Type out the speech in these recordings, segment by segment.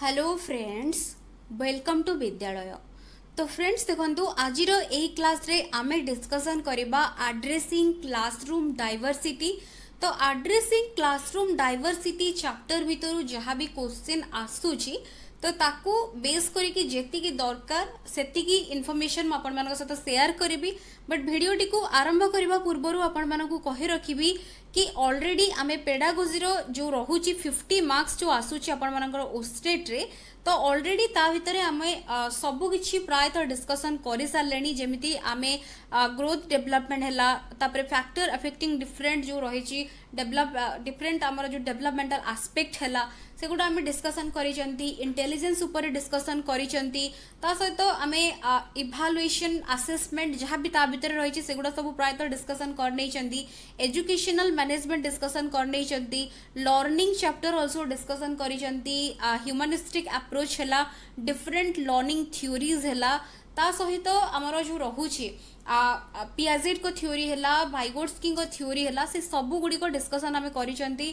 Hello friends welcome to विद्यालय तो friends देखो आज क्लास रे आम डिस्कसन करवा आड्रेसिंग क्लासरूम डाइवर्सिटी तो आड्रेसिंग क्लासरूम डाइवर्सिटी चैप्टर भितर जहाँ भी क्वेश्चन आसूची तो ताकू बेस करी जी दरकार से इनफर्मेसन आपण सहित सेयार करी बट भिडटी आरंभ करने पूर्व आपण कही रखी कि अलरेडी आम पेडागोजी जो रोचे फिफ्टी मार्क्स जो आसूची आपण ओस्टेट्रे ତ ଅଲରେଡି ତା ଭିତରେ ଆମେ ସବୁକିଛି ପ୍ରାୟତଃ ଡିସ୍କସନ୍ କରିସାରିଲେଣି ଯେମିତି ଆମେ ଗ୍ରୋଥ୍ ଡେଭଲପମେଣ୍ଟ ହେଲା ତାପରେ ଫ୍ୟାକ୍ଟର ଆଫେକ୍ଟିଂ ଡିଫରେଣ୍ଟ ଯେଉଁ ରହିଛି ଡେଭଲପ ଡିଫରେଣ୍ଟ ଆମର ଯେଉଁ ଡେଭଲପମେଣ୍ଟାଲ ଆସ୍ପେକ୍ଟ ହେଲା ସେଗୁଡ଼ା ଆମେ ଡିସ୍କସନ୍ କରିଛନ୍ତି ଇଣ୍ଟେଲିଜେନ୍ସ ଉପରେ ଡିସ୍କସନ୍ କରିଛନ୍ତି ତା ସହିତ ଆମେ ଇଭାଲୁଏସନ୍ ଆସେସମେଣ୍ଟ ଯାହା ବି ତା ଭିତରେ ରହିଛି ସେଗୁଡ଼ା ସବୁ ପ୍ରାୟତଃ ଡିସ୍କସନ୍ କରିନେଇଛନ୍ତି ଏଜୁକେସନାଲ ମ୍ୟାନେଜମେଣ୍ଟ ଡିସ୍କସନ୍ କରିନେଇଛନ୍ତି ଲର୍ଣ୍ଣିଂ ଚାପ୍ଟର ଅଲସୋ ଡିସ୍କସନ୍ କରିଛନ୍ତି ହ୍ୟୁମାନିଷ୍ଟିକ୍ अप्रोच है डिफरेंट लर्निंग थ्योरीज है ତା ସହିତ ଆମର ଯେଉଁ ରହୁଛି ପିଆଜେଟ୍ଙ୍କ ଥିଓରି ହେଲା ଭାଇଗୋଟ୍ସକିଙ୍କ ଥିଓରି ହେଲା ସେ ସବୁଗୁଡ଼ିକ ଡିସ୍କସନ୍ ଆମେ କରିଛନ୍ତି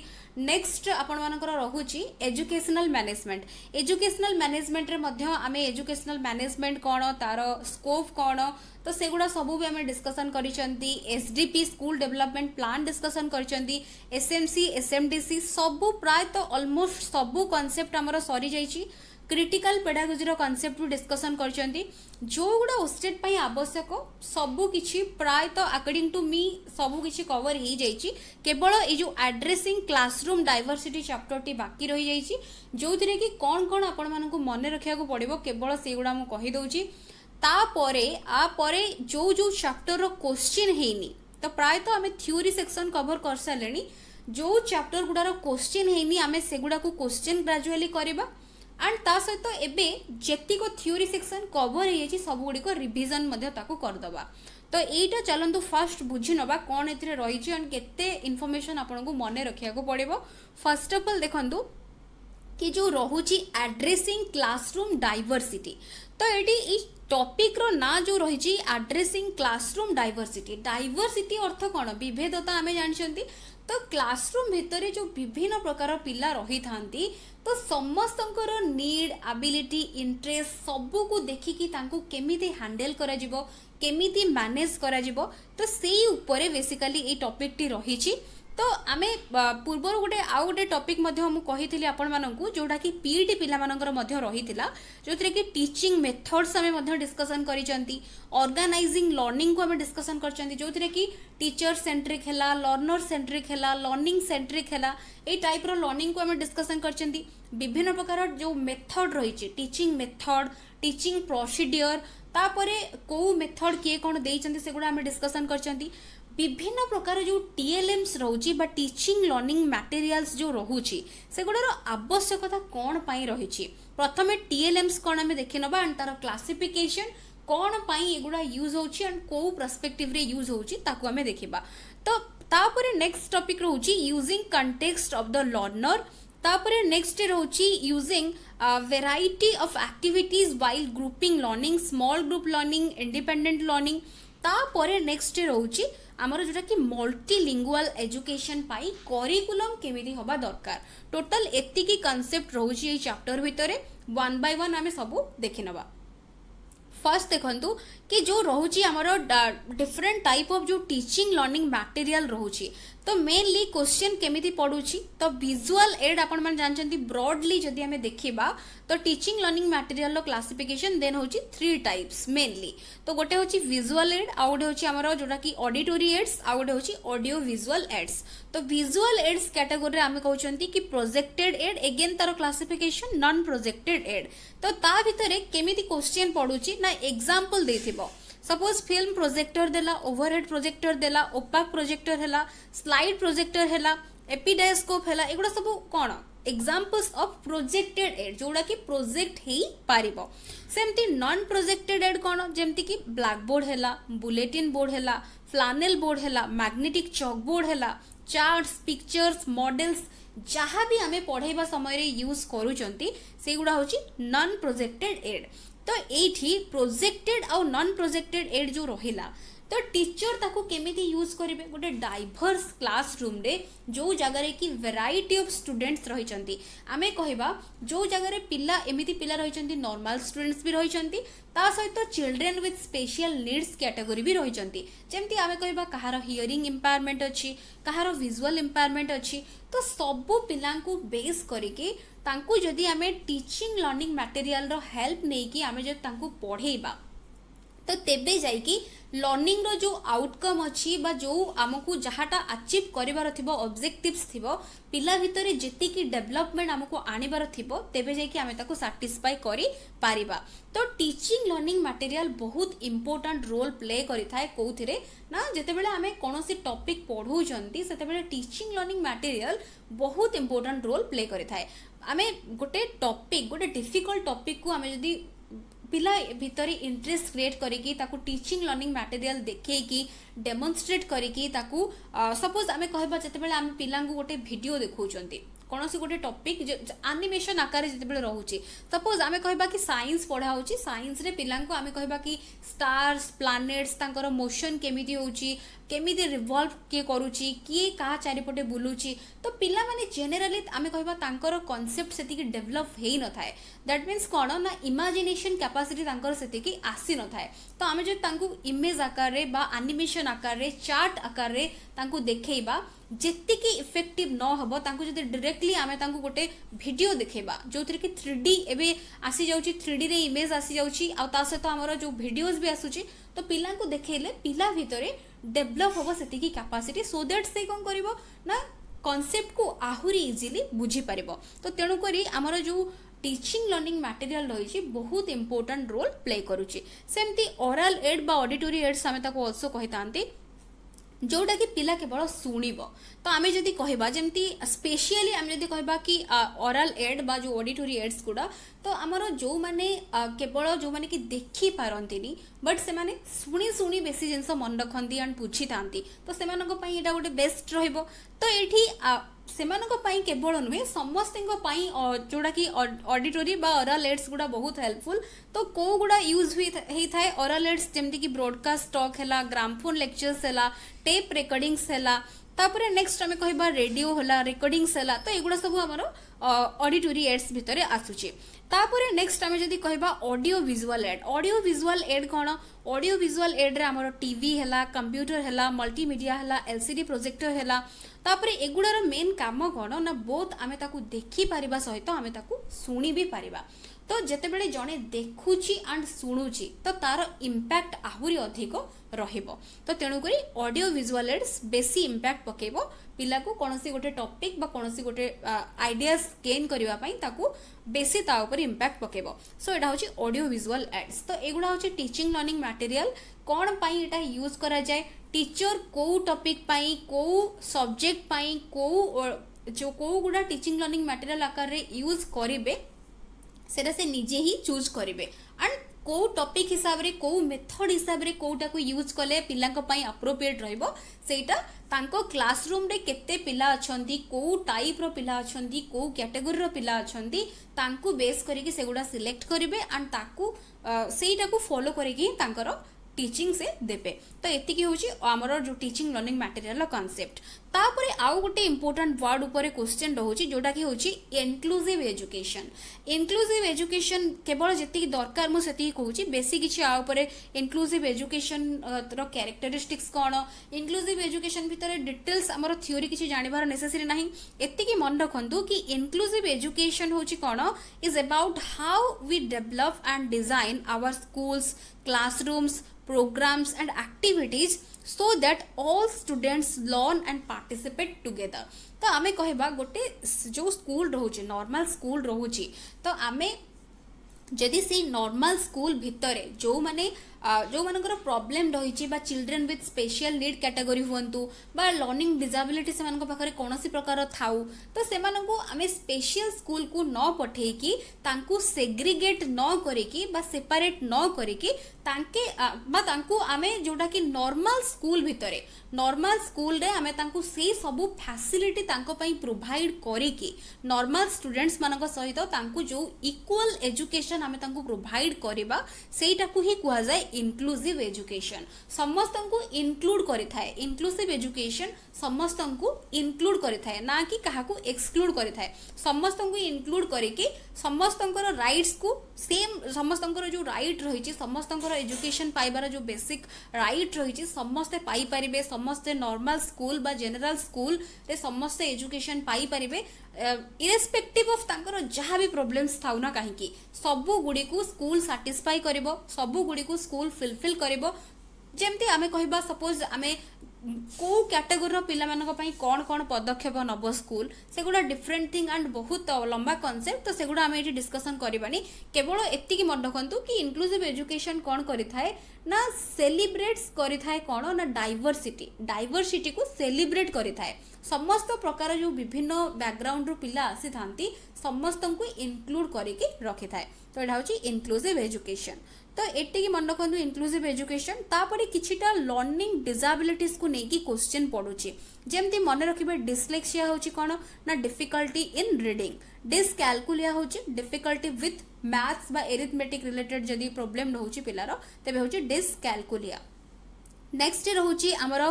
ନେକ୍ସଟ ଆପଣମାନଙ୍କର ରହୁଛି ଏଜୁକେସନାଲ୍ ମ୍ୟାନେଜମେଣ୍ଟ ଏଜୁକେସନାଲ୍ ମ୍ୟାନେଜମେଣ୍ଟରେ ମଧ୍ୟ ଆମେ ଏଜୁକେସନାଲ୍ ମ୍ୟାନେଜମେଣ୍ଟ କ'ଣ ତା'ର ସ୍କୋପ୍ କ'ଣ ତ ସେଗୁଡ଼ା ସବୁ ବି ଆମେ ଡିସ୍କସନ୍ କରିଛନ୍ତି S D P school development plan discussion କରିଛନ୍ତି ଏସ୍ଏମ୍ସି ଏସ୍ଏମ୍ଡିସି ସବୁ ପ୍ରାୟତଃ ଅଲମୋଷ୍ଟ ସବୁ କନସେପ୍ଟ ଆମର ସରିଯାଇଛି କ୍ରିଟିକାଲ ପେଡାଗୋଜିର କନସେପ୍ଟରୁ ଡିସ୍କସନ୍ କରିଛନ୍ତି ଯେଉଁଗୁଡ଼ା ଓଷ୍ଟେଟ୍ ପାଇଁ ଆବଶ୍ୟକ ସବୁକିଛି ପ୍ରାୟତଃ ଆକର୍ଡିଂ ଟୁ ମି ସବୁକିଛି କଭର ହେଇଯାଇଛି କେବଳ ଏଇ ଯେଉଁ ଆଡ୍ରେସିଂ କ୍ଲାସରୁମ୍ ଡାଇଭର୍ସିଟି ଚାପ୍ଟରଟି ବାକି ରହିଯାଇଛି ଯେଉଁଥିରେ କି କ'ଣ କ'ଣ ଆପଣମାନଙ୍କୁ ମନେ ରଖିବାକୁ ପଡ଼ିବ କେବଳ ସେଇଗୁଡ଼ା ମୁଁ କହିଦେଉଛି ତାପରେ ଆ ପରେ ଯେଉଁ ଯେଉଁ ଚାପ୍ଟରର କୋଶ୍ଚିନ୍ ହେଇନି ତ ପ୍ରାୟତଃ ଆମେ ଥିଓରି ସେକ୍ସନ୍ କଭର୍ କରିସାରିଲେଣି ଯେଉଁ ଚାପ୍ଟର ଗୁଡ଼ାର କୋଶ୍ଚିନ୍ ହେଇନି ଆମେ ସେଗୁଡ଼ାକୁ କୋଶ୍ଚିନ୍ ଗ୍ରାଜୁଆଲି କରିବା ଆଣ୍ଡ ତା ସହିତ ଏବେ ଯେତିକ ଥିଓରି ସେକ୍ସନ୍ କଭର୍ ହେଇଯାଇଛି ସବୁଗୁଡ଼ିକ ରିଭିଜନ୍ ମଧ୍ୟ ତାକୁ କରିଦେବା ତ ଏଇଟା ଚାଲନ୍ତୁ ଫାର୍ଷ୍ଟ ବୁଝିନେବା କ'ଣ ଏଥିରେ ରହିଛି ଆଣ୍ଡ କେତେ ଇନଫର୍ମେସନ୍ ଆପଣଙ୍କୁ ମନେ ରଖିବାକୁ ପଡ଼ିବ ଫାର୍ଷ୍ଟ ଅଫ୍ ଅଲ୍ ଦେଖନ୍ତୁ କି ଯେଉଁ ରହୁଛି ଆଡ୍ରେସିଂ କ୍ଲାସରୁମ୍ ଡାଇଭର୍ସିଟି ତ ଏଇଠି ଏଇ ଟପିକ୍ର ନାଁ ଯେଉଁ ରହିଛି ଆଡ୍ରେସିଂ କ୍ଲାସରୁମ୍ ଡାଇଭର୍ସିଟି ଡାଇଭର୍ସିଟି ଅର୍ଥ କ'ଣ ବିଭେଦତା ଆମେ ଜାଣିଛନ୍ତି ତ କ୍ଲାସରୁମ୍ ଭିତରେ ଯେଉଁ ବିଭିନ୍ନ ପ୍ରକାର ପିଲା ରହିଥାନ୍ତି ତ ସମସ୍ତଙ୍କର ନିଡ୍ ଆବିଲିଟି ଇଣ୍ଟରେଷ୍ଟ ସବୁକୁ ଦେଖିକି ତାଙ୍କୁ କେମିତି ହ୍ୟାଣ୍ଡେଲ୍ କରାଯିବ କେମିତି ମ୍ୟାନେଜ୍ କରାଯିବ ତ ସେଇ ଉପରେ ବେସିକାଲି ଏଇ ଟପିକ୍ଟି ରହିଛି तो आम पूर्व गोटे आउ गोटे टपिक मुझे आपण मूँ जोटा कि पीईटी पिला रही जो थे कि teaching methods discussion organising learning को आम डिस्कसन कर जो सेन्ट्रिक है लर्नर सेन्ट्रिक है लर्णिंग सेन्ट्रिक है ये टाइप रर्णिंग को आम डिस्कसन कर विभिन्न प्रकार जो मेथड रही टीचिंग मेथड टीचिंग प्रोसीडियर तापर कौ मेथड किए कौन देखा आम डिस्कसन कर विभिन्न प्रकार जो टीएलएमस रोची बा टीचिंग लर्निंग मटेरियल्स जो रोची सेगुडर आवश्यकता कौन पाई रही प्रथम टीएलएमस कौन आम देखे ना एंड तार क्लासीफिकेसन कौन एगुड़ा यूज हो प्रस्पेक्टिव यूज होने देखा तो तापर नेक्स्ट टॉपिक रोचे using context of the learner तापर नेक्स्ट रोचे using variety of activities while grouping learning small group learning independent learning next रोचे ଆମର ଯେଉଁଟାକି ମଲ୍ଟିଲିଙ୍ଗୁଆଲ୍ ଏଜୁକେସନ୍ ପାଇଁ କରିକୁଲମ୍ କେମିତି ହେବା ଦରକାର ଟୋଟାଲ୍ ଏତିକି କନସେପ୍ଟ ରହୁଛି ଏଇ ଚାପ୍ଟର ଭିତରେ ୱାନ୍ ବାଇ ୱାନ୍ ଆମେ ସବୁ ଦେଖିନେବା ଫାର୍ଷ୍ଟ ଦେଖନ୍ତୁ कि जो रोचे आमर डिफरेंट टाइप अफ जो टीचिंग लर्निंग मटेरियाल रोचे तो मेनली क्वेश्चन केमी पढ़ुची तो विजुअल एड आप जानते ब्रडली जदि देखा तो teaching learning material classification then हूँ थ्री टाइप्स मेनली तो गोटे हूँ विजुअल एड आउ गोटे हूँ जोटा कि अडिटोरी एड्स आउ गोटे हूँ अडियो विजुअल एड्स तो विजुअल एड्स कैटेगोरी आम कौन कि प्रोजेक्टेड एड एगेन तार क्लासिफिकेशन नन प्रोजेक्टेड एड तो ता भितर केमी क्वेश्चन पढ़ुची ना एक्जामपल देती सपोज फिल्म प्रोजेक्टर देला ओवरहेड प्रोजेक्टर देला ओपाक प्रोजेक्टर है स्लाइड प्रोजेक्टर है एपिडायस्कोप है एगुड़ा सब कौन एग्जाम्पल्स अफ प्रोजेक्टेड एड जोड़ा कि प्रोजेक्ट हो पार सेमती नन प्रोजेक्टेड एड कौन जमती कि ब्लैक बोर्ड है बुलेटिन बोर्ड है फ्लानेल बोर्ड है मैग्नेटिक चॉक बोर्ड है चार्ट्स पिक्चर्स मॉडल्स जहाँ भी आम पढ़ाଇବା ସମୟରେ ୟୁଜ୍ କରୁଛନ୍ତି ସେଗୁଡ଼ା ହେଉଛି ନନ୍ ପ୍ରୋଜେକ୍ଟେଡ୍ ଏଡ୍ ତ ଏଇଠି ପ୍ରୋଜେକ୍ଟେଡ଼୍ ଆଉ ନନ୍ ପ୍ରୋଜେକ୍ଟେଡ଼୍ ଏଡ଼୍ ଯେଉଁ ରହିଲା ତ ଟିଚର୍ ତାକୁ କେମିତି ୟୁଜ୍ କରିବେ ଗୋଟେ ଡାଇଭର୍ସ କ୍ଲାସ୍ ରୁମ୍ରେ ଯେଉଁ ଜାଗାରେ କି ଭେରାଇଟି ଅଫ୍ ଷ୍ଟୁଡେଣ୍ଟସ୍ ରହିଛନ୍ତି ଆମେ କହିବା ଯେଉଁ ଜାଗାରେ ପିଲା ଏମିତି ପିଲା ରହିଛନ୍ତି ନର୍ମାଲ୍ ଷ୍ଟୁଡେଣ୍ଟସ୍ ବି ରହିଛନ୍ତି ତା ସହିତ children with special needs category ବି ରହିଛନ୍ତି ଯେମିତି ଆମେ କହିବା କାହାର ହିୟରିଂ ଇମ୍ପାୟାରମେଣ୍ଟ ଅଛି କାହାର ଭିଜୁଆଲ୍ ଇମ୍ପାୟାରମେଣ୍ଟ ଅଛି ତ ସବୁ ପିଲାଙ୍କୁ ବେସ୍ କରିକି ତାଙ୍କୁ ଯଦି ଆମେ ଟିଚିଂ ଲର୍ଣ୍ଣିଂ ମ୍ୟାଟେରିଆଲ୍ର ହେଲ୍ପ ନେଇକି ଆମେ ଯଦି ତାଙ୍କୁ ପଢ଼େଇବା ତ ତେବେ ଯାଇକି ଲର୍ଣ୍ଣିଂର ଯେଉଁ ଆଉଟକମ୍ ଅଛି ବା ଯେଉଁ ଆମକୁ ଯାହାଟା ଆଚିଭ୍ କରିବାର ଥିବ ଅବଜେକ୍ଟିଭ୍ସ ଥିବ ପିଲା ଭିତରେ ଯେତିକି ଡେଭଲପମେଣ୍ଟ ଆମକୁ ଆଣିବାର ଥିବ ତେବେ ଯାଇକି ଆମେ ତାକୁ ସାଟିସ୍ଫାଏ କରିପାରିବା ତ ଟିଚିଂ ଲର୍ଣ୍ଣିଂ ମାଟେରିଆଲ ବହୁତ ଇମ୍ପୋର୍ଟାଣ୍ଟ ରୋଲ୍ ପ୍ଲେ କରିଥାଏ କେଉଁଥିରେ ନା ଯେତେବେଳେ ଆମେ କୌଣସି ଟପିକ୍ ପଢ଼ଉଛନ୍ତି ସେତେବେଳେ ଟିଚିଂ ଲର୍ଣ୍ଣିଂ ମାଟେରିଆଲ ବହୁତ ଇମ୍ପୋର୍ଟାଣ୍ଟ ରୋଲ୍ ପ୍ଲେ କରିଥାଏ ଆମେ ଗୋଟେ ଟପିକ୍ ଗୋଟେ ଡିଫିକଲ୍ଟ ଟପିକ୍କୁ ଆମେ ଯଦି ପିଲା ଭିତରେ ଇଣ୍ଟରେଷ୍ଟ କ୍ରିଏଟ୍ କରିକି ତାକୁ ଟିଚିଂ ଲର୍ଣ୍ଣିଂ ମ୍ୟାଟେରିଆଲ୍ ଦେଖେଇକି ଡେମନଷ୍ଟ୍ରେଟ୍ କରିକି ତାକୁ ସପୋଜ୍ ଆମେ କହିବା ଯେତେବେଳେ ଆମେ ପିଲାଙ୍କୁ ଗୋଟେ ଭିଡ଼ିଓ ଦେଖାଉଛନ୍ତି କୌଣସି ଗୋଟେ ଟପିକ୍ ଆନିମେସନ୍ ଆକାରରେ ଯେତେବେଳେ ରହୁଛି ସପୋଜ୍ ଆମେ କହିବା କି ସାଇନ୍ସ ପଢ଼ା ହେଉଛି ସାଇନ୍ସରେ ପିଲାଙ୍କୁ ଆମେ କହିବା କି ଷ୍ଟାର୍ସ ପ୍ଲାନେଟ୍ସ ତାଙ୍କର ମୋସନ୍ କେମିତି ହେଉଛି କେମିତି ରିଭଲ୍ଭ କିଏ କରୁଛି କିଏ କାହା ଚାରିପଟେ ବୁଲୁଛି ତ ପିଲାମାନେ ଜେନେରାଲି ଆମେ କହିବା ତାଙ୍କର କନସେପ୍ଟ ସେତିକି ଡେଭଲପ୍ ହେଇନଥାଏ ଦ୍ୟାଟ୍ ମିନ୍ସ କ'ଣ ନା ଇମାଜିନେସନ୍ କ୍ୟାପାସିଟି ତାଙ୍କର ସେତିକି ଆସିନଥାଏ ତ ଆମେ ଯଦି ତାଙ୍କୁ ଇମେଜ୍ ଆକାରରେ ବା ଆନିମେସନ୍ ଆକାରରେ ଚାର୍ଟ ଆକାରରେ ତାଙ୍କୁ ଦେଖେଇବା ଯେତିକି ଇଫେକ୍ଟିଭ୍ ନ ହେବ ତାଙ୍କୁ ଯଦି ଡିରେକ୍ଟଲି ଆମେ ତାଙ୍କୁ ଗୋଟେ ଭିଡ଼ିଓ ଦେଖେଇବା ଯେଉଁଥିରେ କି ଥ୍ରୀ ଡି ଏବେ ଆସିଯାଉଛି ଥ୍ରୀ ଡିରେ ଇମେଜ୍ ଆସିଯାଉଛି ଆଉ ତା ସହିତ ଆମର ଯେଉଁ ଭିଡ଼ିଓଜ୍ ବି ଆସୁଛି ତ ପିଲାଙ୍କୁ ଦେଖେଇଲେ ପିଲା ଭିତରେ ଡେଭଲପ୍ ହେବ ସେତିକି କାପାସିଟି ସୋ ଦ୍ୟାଟ୍ ସେ କ'ଣ କରିବ ନା କନସେପ୍ଟକୁ ଆହୁରି ଇଜିଲି ବୁଝିପାରିବ ତ ତେଣୁକରି ଆମର ଯେଉଁ ଟିଚିଂ লর্নিং ম্যাটেরিয়াল ରହିଛି ବହୁତ ইম্পর্টাট ରୋଲ୍ ପ୍ଲେ କରୁଛି ସେମିତି অরাল ଏଡ଼୍ ବା ଅଡ଼ିଟୋରି ଏଡ଼୍ସ ଆମେ ତାକୁ অলসো କହିଥାନ୍ତି ଯେଉଁଟାକି ପିଲା କେବଳ ଶୁଣିବ ତ ଆମେ ଯଦି କହିବା ଯେମିତି ସ୍ପେଶିଆଲି ଆମେ ଯଦି କହିବା କି ଅରାଲ ଏଡ୍ ବା ଯେଉଁ ଅଡିଟୋରୀ ଏଡ୍ସ ଗୁଡ଼ା ତ ଆମର ଯେଉଁମାନେ କେବଳ ଯେଉଁମାନେ କି ଦେଖିପାରନ୍ତିନି ବଟ୍ ସେମାନେ ଶୁଣି ଶୁଣି ବେଶୀ ଜିନିଷ ମନେ ରଖନ୍ତି ଆଣ୍ଡ ବୁଝିଥାନ୍ତି ତ ସେମାନଙ୍କ ପାଇଁ ଏଇଟା ଗୋଟେ ବେଷ୍ଟ ରହିବ ତ ଏଇଠି ସେମାନଙ୍କ ପାଇଁ କେବଳ ନୁହେଁ ସମସ୍ତଙ୍କ ପାଇଁ ଯେଉଁଟାକି ଅଡିଟୋରୀ ବା ଅରାଲ ଏଡ୍ସ ଗୁଡ଼ା ବହୁତ ହେଲ୍ପଫୁଲ୍ ତ କେଉଁ ଗୁଡ଼ା ୟୁଜ୍ ହେଇଥାଏ ଅରାଲ ଏଡ୍ସ ଯେମିତିକି ବ୍ରଡକାଷ୍ଟ ଟକ୍ ହେଲା ଗ୍ରାମଫୋନ୍ ଲେକ୍ଚର୍ସ ହେଲା ଟେପ୍ ରେକର୍ଡିଂସ ହେଲା ତାପରେ ନେକ୍ସଟ ଆମେ କହିବା ରେଡିଓ ହେଲା ରେକର୍ଡିଂସ ହେଲା ତ ଏଗୁଡ଼ା ସବୁ ଆମର ଅଡିଟୋରୀ ଏଡ୍ସ ଭିତରେ ଆସୁଛି ତାପରେ ନେକ୍ସଟ ଆମେ ଯଦି କହିବା audio visual aid audio visual aid କ'ଣ ଅଡ଼ିଓ ଭିଜୁଆଲ୍ ଏଡ୍ରେ ଆମର ଟିଭି ହେଲା କମ୍ପ୍ୟୁଟର ହେଲା ମଲ୍ଟିମିଡ଼ିଆ ହେଲା ଏଲ୍ ସି ଡି ପ୍ରୋଜେକ୍ଟର ହେଲା ତାପରେ ଏଗୁଡ଼ାର ମେନ୍ କାମ କ'ଣ ନା ବୋଥ୍ ଆମେ ତାକୁ ଦେଖିପାରିବା ସହିତ ଆମେ ତାକୁ ଶୁଣି ବି ପାରିବା ତ ଯେତେବେଳେ ଜଣେ ଦେଖୁଛି ଆଣ୍ଡ ଶୁଣୁଛି ତ ତାର ଇମ୍ପ୍ୟାକ୍ଟ ଆହୁରି ଅଧିକ ରହିବ ତ ତେଣୁକରି ଅଡ଼ିଓ ଭିଜୁଆଲ୍ ଏଡ୍ସ ବେଶୀ ଇମ୍ପ୍ୟାକ୍ଟ ପକାଇବ पिला को कौन गोटे टपिक कौन गोटे आईडिया गेन करने बेसी इंपैक्ट पकेबो सो एटा होची ऑडियो विजुअल एड्स तो एगुडा होची टीचिंग लर्निंग मटेरियल कौन पई एटा यूज करा जाय टीचर को टॉपिक पई को सब्जेक्ट पई को जो को गुडा टीचिंग लर्निंग मटेरियल आकार रे यूज करिवे सेरा से निजे ही चूज करिवे एंड কেউ টপিক হিসাবে কেউ মেথড হিসাবে কোটা ইউজ কলে পিলাঙ্ আপ্রোপ্রিয়েট রহব সেইটা তাঙ্ক ক্লাসরুমে কেতে পিলা অনেক কেউ টাইপ্র পিলা অনেক কেউ ক্যাটেগোরির পিলা অনেক তাঁকু বেস করিকি সেগুলা সিলেক্ট করবে আন্ড তাকু সেইটাকু ফলো করিকি তাঁকর টিচিং সে দেবে তো এতিকি হচ্ছে আমার যে টিচিং লর্নিং ম্যাটেরিয়াল কনসেপ্ট तापर आउ गोटे इम्पोर्टाट वार्ड उपर क्वेश्चन रोचे जोटा कि हूँ इनक्लूसीव एजुकेशन इनक्लूसीव एजुकेशन केवल जी दरकार मुझे कहूँ बेसी किसी आउपर इनक्लूसीव एजुकेशन क्यारेक्टरीस्टिक्स कौन इनक्लूसीव एजुकेशन भितर डिटेल्स आम थीओरी किसी जानवर नेसेसरी ना एक मन रखु कि इनक्लूसीव एजुकेशन हूँ कौन is about how we develop and design our schools classrooms programmes and activities so that all students learn and participate together तो आम कह गोटे जो स्कूल रोचे नर्माल स्कूल रोचे तो आम जदि से नर्माल स्कूल भितर जो मैंने ଯେଉଁମାନଙ୍କର ପ୍ରୋବ୍ଲେମ୍ ରହିଛି ବା children with special need category ହୁଅନ୍ତୁ ବା ଲର୍ଣ୍ଣିଂ ଡିଜାବିଲିଟି ସେମାନଙ୍କ ପାଖରେ କୌଣସି ପ୍ରକାର ଥାଉ ତ ସେମାନଙ୍କୁ ଆମେ ସ୍ପେଶିଆଲ୍ ସ୍କୁଲକୁ ନ ପଠେଇକି ତାଙ୍କୁ ସେଗ୍ରିଗେଟ୍ ନ କରିକି ବା ସେପାରେଟ୍ ନ କରିକି ତାଙ୍କେ ବା ତାଙ୍କୁ ଆମେ ଯେଉଁଟାକି ନର୍ମାଲ୍ ସ୍କୁଲ ଭିତରେ ନର୍ମାଲ୍ ସ୍କୁଲରେ ଆମେ ତାଙ୍କୁ ସେଇ ସବୁ ଫ୍ୟାସିଲିଟି ତାଙ୍କ ପାଇଁ ପ୍ରୋଭାଇଡ଼ କରିକି ନର୍ମାଲ୍ ଷ୍ଟୁଡେଣ୍ଟସମାନଙ୍କ ସହିତ ତାଙ୍କୁ ଯେଉଁ ଇକ୍ୱାଲ୍ ଏଜୁକେସନ୍ ଆମେ ତାଙ୍କୁ ପ୍ରୋଭାଇଡ଼ କରିବା ସେଇଟାକୁ ହିଁ କୁହାଯାଏ इनक्लूसीव एजुकेशन समस्त को इनक्लूड करें इनक्लूसिव एजुकेशन समस्त को इनक्लूड करें ना कि क्या एक्सक्लूड करें समस्त को इनक्लूड करके समस्त रईट्स को सेम समस्त जो रईट रही समस्त एजुकेशन पाइबार जो बेसिक रईट रही समस्ते पारे समस्ते नर्माल स्कूल जेनेल स्कूल समस्त एजुकेशन पारे ଇରେସ୍ପେକ୍ଟିଭ୍ ଅଫ୍ ତାଙ୍କର ଯାହା ବି ପ୍ରୋବ୍ଲେମ୍ସ ଥାଉ ନା କାହିଁକି ସବୁଗୁଡ଼ିକୁ ସ୍କୁଲ ସାଟିସ୍ଫାଇ କରିବ ସବୁଗୁଡ଼ିକୁ ସ୍କୁଲ ଫୁଲଫିଲ୍ କରିବ ଯେମିତି ଆମେ କହିବା ସପୋଜ୍ ଆମେ କେଉଁ କ୍ୟାଟେଗୋରିର ପିଲାମାନଙ୍କ ପାଇଁ କ'ଣ କ'ଣ ପଦକ୍ଷେପ ନେବ ସ୍କୁଲ ସେଗୁଡ଼ା ଡିଫରେଣ୍ଟ ଥିଙ୍ଗ ଆଣ୍ଡ ବହୁତ ଲମ୍ବା କନସେପ୍ଟ ତ ସେଗୁଡ଼ା ଆମେ ଏଠି ଡିସ୍କସନ୍ କରିବାନି କେବଳ ଏତିକି ମନେ ରଖନ୍ତୁ କି ଇନକ୍ଲୁସିଭ୍ ଏଜୁକେସନ୍ କ'ଣ କରିଥାଏ ନା ସେଲିବ୍ରେଟ୍ସ କରିଥାଏ କ'ଣ ନା ଡାଇଭର୍ସିଟି ଡାଇଭର୍ସିଟିକୁ ସେଲିବ୍ରେଟ୍ କରିଥାଏ समस्त प्रकार जो विभिन्न बैकग्राउंड रु पिला आसी समस्त को इनक्लूड करके रखी थाए तो यहाँ हूँ इनक्लूसीव एजुकेशन तो ये मन रखु इनक्लूसीव एजुकेशन तापर कि लर्णिंग डिजाबिलिटी को लेकिन क्वेश्चन पढ़ुची जमी मन रखिए डिसलेक्सीआ हूँ कौन ना डिफिकल्टी इन रिडिंग डिस्कालकुलिया हूँ difficulty with maths arithmetic related जदि प्रोब्लेम रोचे पिलार तेज हूँ डिस्कालकुलिया नेक्स्ट रोचे आमर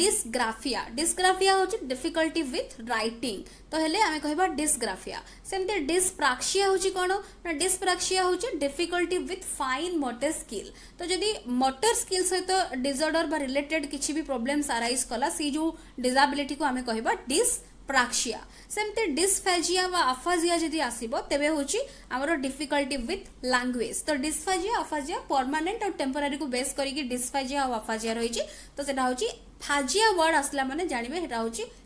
डिस्ग्राफिया डिसग्राफिया हूँ डिफिकल्टी विथ रईटिंग तो हेल्ले आम कह डिस्ग्राफिया सेमती डिसप्राक्सीआ हूँ कौन ना डिसप्राक्सीआ हूँ difficulty with fine motor skill तो जदि मोटर स्किल सहित डिजर्डर रिलेटेड किसी भी प्रोब्लेम्स आरइज कला से जो डिजाबिलिटी को आम कह डिस सेमती डिस्फेजिया आफाजिया जदि तेज हूँ आमर डिफिकल्टी विथ लांगुएज तो डिस्फाजिया अफाजिया परमानेंट और टेम्पोरारी को बेस करके डिस्फाजिया और अफाजिया रही तो से फाजिया वर्ड आसला मैंने जानवे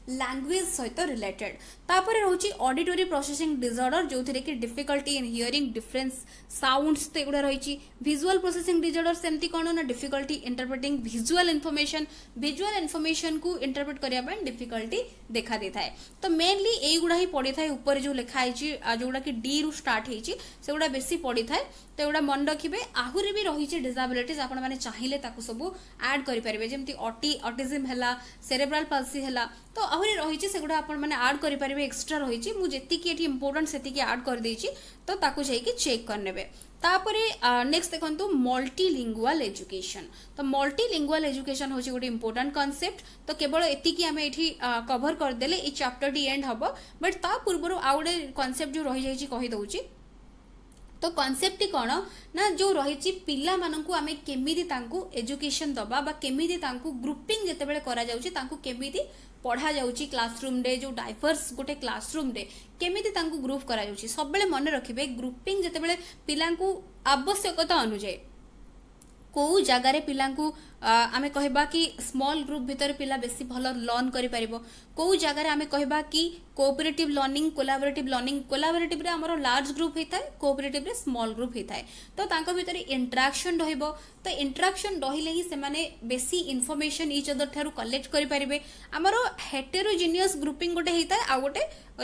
लांगुएज सहित रिलेटेड तापर रोच अडिटोरी प्रोसेंग डिजर्डर जो थी difficulty in hearing difference sounds तो युवा रही भिजुआल प्रोसेंग डिजर्डर से कौन ना difficulty interpreting visual information visual information को इंटरप्रेट करने डिफिकल्ट देखाई तो मेनली यही पड़ी था जो लिखाई जो गुड़ा कि डी रु स्टार्ट ହେଇଛି ସେଗୁଡ଼ା ବେଶୀ ପଡ଼ିଥାଏ ତ ଏଗୁଡ଼ା ମନେ ରଖିବେ ଆହୁରି ବି ରହିଛି ଡିସାବିଲିଟିଜ୍ ଆପଣମାନେ ଚାହିଁଲେ ତାକୁ ସବୁ ଆଡ଼୍ କରିପାରିବେ ଯେମିତି ଅଟି ଅଟିଜିମ୍ ହେଲା ସେରେବ୍ରାଲ୍ ପାଲ୍ସି ହେଲା ତ ଆହୁରି ରହିଛି ସେଗୁଡ଼ା ଆପଣମାନେ ଆଡ଼୍ କରିପାରିବେ ଏକ୍ସଟ୍ରା ରହିଛି ମୁଁ ଯେତିକି ଏଠି ଇମ୍ପୋର୍ଟାଣ୍ଟ ସେତିକି ଆଡ଼୍ କରିଦେଇଛି ତ ତାକୁ ଯାଇକି ଚେକ୍ କରିନେବେ ତାପରେ ନେକ୍ସଟ ଦେଖନ୍ତୁ ମଲ୍ଟିଲିଙ୍ଗୁଆଲ ଏଜୁକେସନ୍ ତ ମଲ୍ଟିଲିଙ୍ଗୁଆଲ ଏଜୁକେସନ୍ ହେଉଛି ଗୋଟେ ଇମ୍ପୋର୍ଟାଣ୍ଟ କନସେପ୍ଟ ତ କେବଳ ଏତିକି ଆମେ ଏଠି କଭର କରିଦେଲେ ଏଇ ଚାପ୍ଟରଟି ଏଣ୍ଡ ହେବ ବଟ୍ ତା ପୂର୍ବରୁ ଆଉ ଗୋଟେ କନସେପ୍ଟ ଯେଉଁ ରହିଯାଇଛି କହିଦେଉଛି তো କନସେପ୍ଟଟି କ'ଣ ନା ଯେଉଁ ରହିଛି ପିଲାମାନଙ୍କୁ ଆମେ କେମିତି ତାଙ୍କୁ ଏଜୁକେସନ୍ ଦେବା ବା କେମିତି ତାଙ୍କୁ ଗ୍ରୁପିଂ ଯେତେବେଳେ କରାଯାଉଛି ତାଙ୍କୁ କେମିତି ପଢ଼ାଯାଉଛି କ୍ଲାସରୁମ୍ରେ ଯେଉଁ ଡାଇଭର୍ସ ଗୋଟେ କ୍ଲାସରୁମ୍ରେ କେମିତି ତାଙ୍କୁ ଗ୍ରୁପ୍ କରାଯାଉଛି ସବୁବେଳେ ମନେ ରଖିବେ ଗ୍ରୁପିଂ ଯେତେବେଳେ ପିଲାଙ୍କୁ ଆବଶ୍ୟକତା ଅନୁଯାୟୀ କେଉଁ ଜାଗାରେ ପିଲାଙ୍କୁ ଆମେ କହିବା କି ସ୍ମଲ୍ ଗ୍ରୁପ୍ ଭିତରେ ପିଲା ବେଶୀ ଭଲ ଲର୍ଣ୍ଣ କରିପାରିବ କେଉଁ ଜାଗାରେ ଆମେ କହିବା କି କୋଅପରେଟିଭ୍ ଲର୍ଣ୍ଣିଂ କୋଲାବରେଟିଭ୍ ଲର୍ଣ୍ଣିଂ କୋଲାବରେଟିଭ୍ରେ ଆମର ଲାର୍ଜ ଗ୍ରୁପ୍ ହୋଇଥାଏ କୋଅପରେଟିଭ୍ରେ ସ୍ମଲ୍ ଗ୍ରୁପ୍ ହୋଇଥାଏ ତ ତାଙ୍କ ଭିତରେ ଇଣ୍ଟ୍ରାକ୍ସନ୍ ରହିବ ତ ଇଣ୍ଟ୍ରାକ୍ସନ୍ ରହିଲେ ହିଁ ସେମାନେ ବେଶୀ ଇନଫର୍ମେସନ୍ ଇଚ୍ ଅଦର ଠାରୁ କଲେକ୍ଟ କରିପାରିବେ ଆମର ହେଟେରୋଜିନିୟସ୍ ଗ୍ରୁପିଂ ଗୋଟେ ହେଇଥାଏ ଆଉ ଗୋଟେ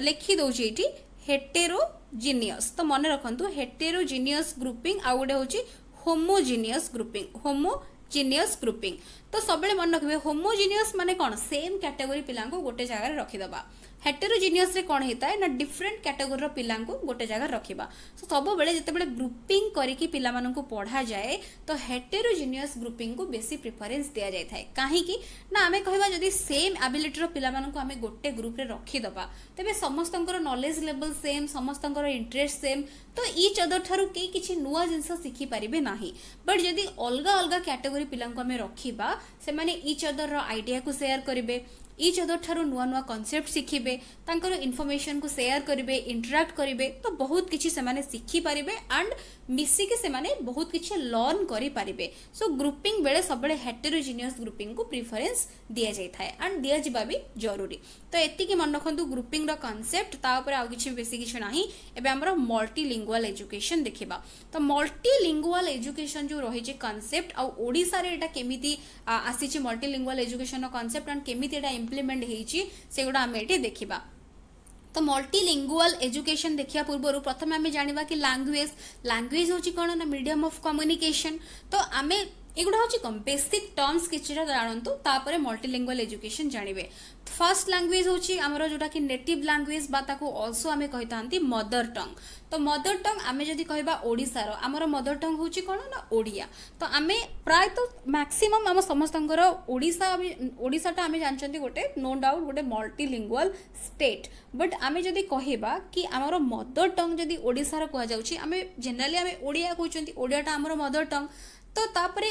ଲେଖି ଦେଉଛି ଏଇଠି ହେଟେରୋଜିନିୟସ୍ ତ ମନେ ରଖନ୍ତୁ ହେଟେରୋଜିନିୟସ୍ ଗ୍ରୁପିଂ ଆଉ ଗୋଟେ ହେଉଛି homogeneous grouping homogeneous grouping তো সবুলে মনে রাখবে হোমোজিনিয়স মানে কোণ সেম ক্যাটেগোরি পিলাঙ্কু গোটে জায়গায় রখিদেবা ହେଟେରୋଜିନିୟସ୍ରେ କ'ଣ ହେଇଥାଏ ନା ଡିଫରେଣ୍ଟ କାଟେଗୋରିର ପିଲାଙ୍କୁ ଗୋଟେ ଜାଗାରେ ରଖିବା ସୋ ସବୁବେଳେ ଯେତେବେଳେ ଗ୍ରୁପିଂ କରିକି ପିଲାମାନଙ୍କୁ ପଢ଼ାଯାଏ ତ ହେଟେରୋଜିନିୟସ୍ ଗ୍ରୁପିଂକୁ ବେଶୀ ପ୍ରିଫରେନ୍ସ ଦିଆଯାଇଥାଏ କାହିଁକି ନା ଆମେ କହିବା ଯଦି ସେମ୍ ଆବିଲିଟିର ପିଲାମାନଙ୍କୁ ଆମେ ଗୋଟେ ଗ୍ରୁପ୍ରେ ରଖିଦେବା ତେବେ ସମସ୍ତଙ୍କର ନଲେଜ୍ ଲେବଲ୍ ସେମ୍ ସମସ୍ତଙ୍କର ଇଣ୍ଟରେଷ୍ଟ ସେମ୍ ତ ଇଚ୍ ଅଦର ଠାରୁ କେହି କିଛି ନୂଆ ଜିନିଷ ଶିଖିପାରିବେ ନାହିଁ ବଟ୍ ଯଦି ଅଲଗା ଅଲଗା କ୍ୟାଟେଗୋରି ପିଲାଙ୍କୁ ଆମେ ରଖିବା ସେମାନେ ଇଚ୍ ଅଦରର ଆଇଡ଼ିଆକୁ ସେୟାର କରିବେ ଇଚ୍ ଅଦରଠାରୁ ନୂଆ ନୂଆ କନସେପ୍ଟ ଶିଖିବେ ତାଙ୍କର ଇନଫର୍ମେସନ୍କୁ ସେୟାର କରିବେ ଇଣ୍ଟରାକ୍ଟ କରିବେ ତ ବହୁତ କିଛି ସେମାନେ ଶିଖିପାରିବେ ଆଣ୍ଡ ମିଶିକି ସେମାନେ ବହୁତ କିଛି ଲର୍ଣ୍ଣ କରିପାରିବେ ସୋ ଗ୍ରୁପିଂ ବେଳେ ସବୁବେଳେ ହେଟେରୋଜିନିୟସ୍ ଗ୍ରୁପିଂକୁ ପ୍ରିଫରେନ୍ସ ଦିଆଯାଇଥାଏ ଆଣ୍ଡ ଦିଆଯିବା ବି ଜରୁରୀ ତ ଏତିକି ମନେ ରଖନ୍ତୁ ଗ୍ରୁପିଂର କନସେପ୍ଟ ତା ଉପରେ ଆଉ କିଛି ବେଶୀ କିଛି ନାହିଁ ଏବେ ଆମର ମଲ୍ଟି ଲିଙ୍ଗୁଆଲ୍ ଏଜୁକେସନ୍ ଦେଖିବା ତ ମଲ୍ଟି ଲିଙ୍ଗୁଆଲ୍ ଏଜୁକେସନ୍ ଯେଉଁ ରହିଛି କନସେପ୍ଟ ଆଉ ଓଡ଼ିଶାରେ ଏଇଟା କେମିତି ଆସିଛି ମଲ୍ଟି ଲିଙ୍ଗୁଆଲ୍ ଏଜୁକେସନ୍ର କନସେପ୍ଟ ଆଣ୍ଡ କେମିତି ଏଇଟା ଇମ୍ପ୍ଲିମେଣ୍ଟ ହେଇଛି ସେଗୁଡ଼ା ଆମେ ଏଠି ଦେଖିବା ତ ମଲ୍ଟିଲିଙ୍ଗୁଆଲ ଏଜୁକେସନ୍ ଦେଖିବା ପୂର୍ବରୁ ପ୍ରଥମେ ଆମେ ଜାଣିବା କି ଲାଙ୍ଗୁଏଜ୍ ଲାଙ୍ଗୁଏଜ୍ ହେଉଛି କ'ଣ ନା ମିଡ଼ିୟମ୍ ଅଫ୍ କମ୍ୟୁନିକେସନ୍ ତ ଆମେ এগুলো হচ্ছে কম বেসিক টর্মস কিছুটা জাণতু তাপরে মল্টিলিঙ্গুয়াল এজুকেশন জাঁবে ফার্স্ট ল্যাঙ্গুয়েজ হচ্ছে আমার যেটা কি নেটিভ ল্যাঙ্গুয়েজ বা তাকে অলসো আমি কইতান্তি মদর টং তো মদর টং আমি যদি কহবা ওড়িশার আমার মদর টং হচ্ছে কোণ না ওড়িয়া তো আমি প্রায়ত ম্যাক্সিমম আমার সমস্তর ওড়িশা ওড়িশাটা আমি জানি গোটে নো ডাউট গোটে মল্টিলিঙ্গুয়াল স্টেট বট আমি যদি কহবা কি আমার মদর টং যদি ওড়িশার কুযাচ্ছে আমি জেনারেলি আমি ওড়িয়া কুচার ওড়িয়াটা আমার মদর টং ତ ତାପରେ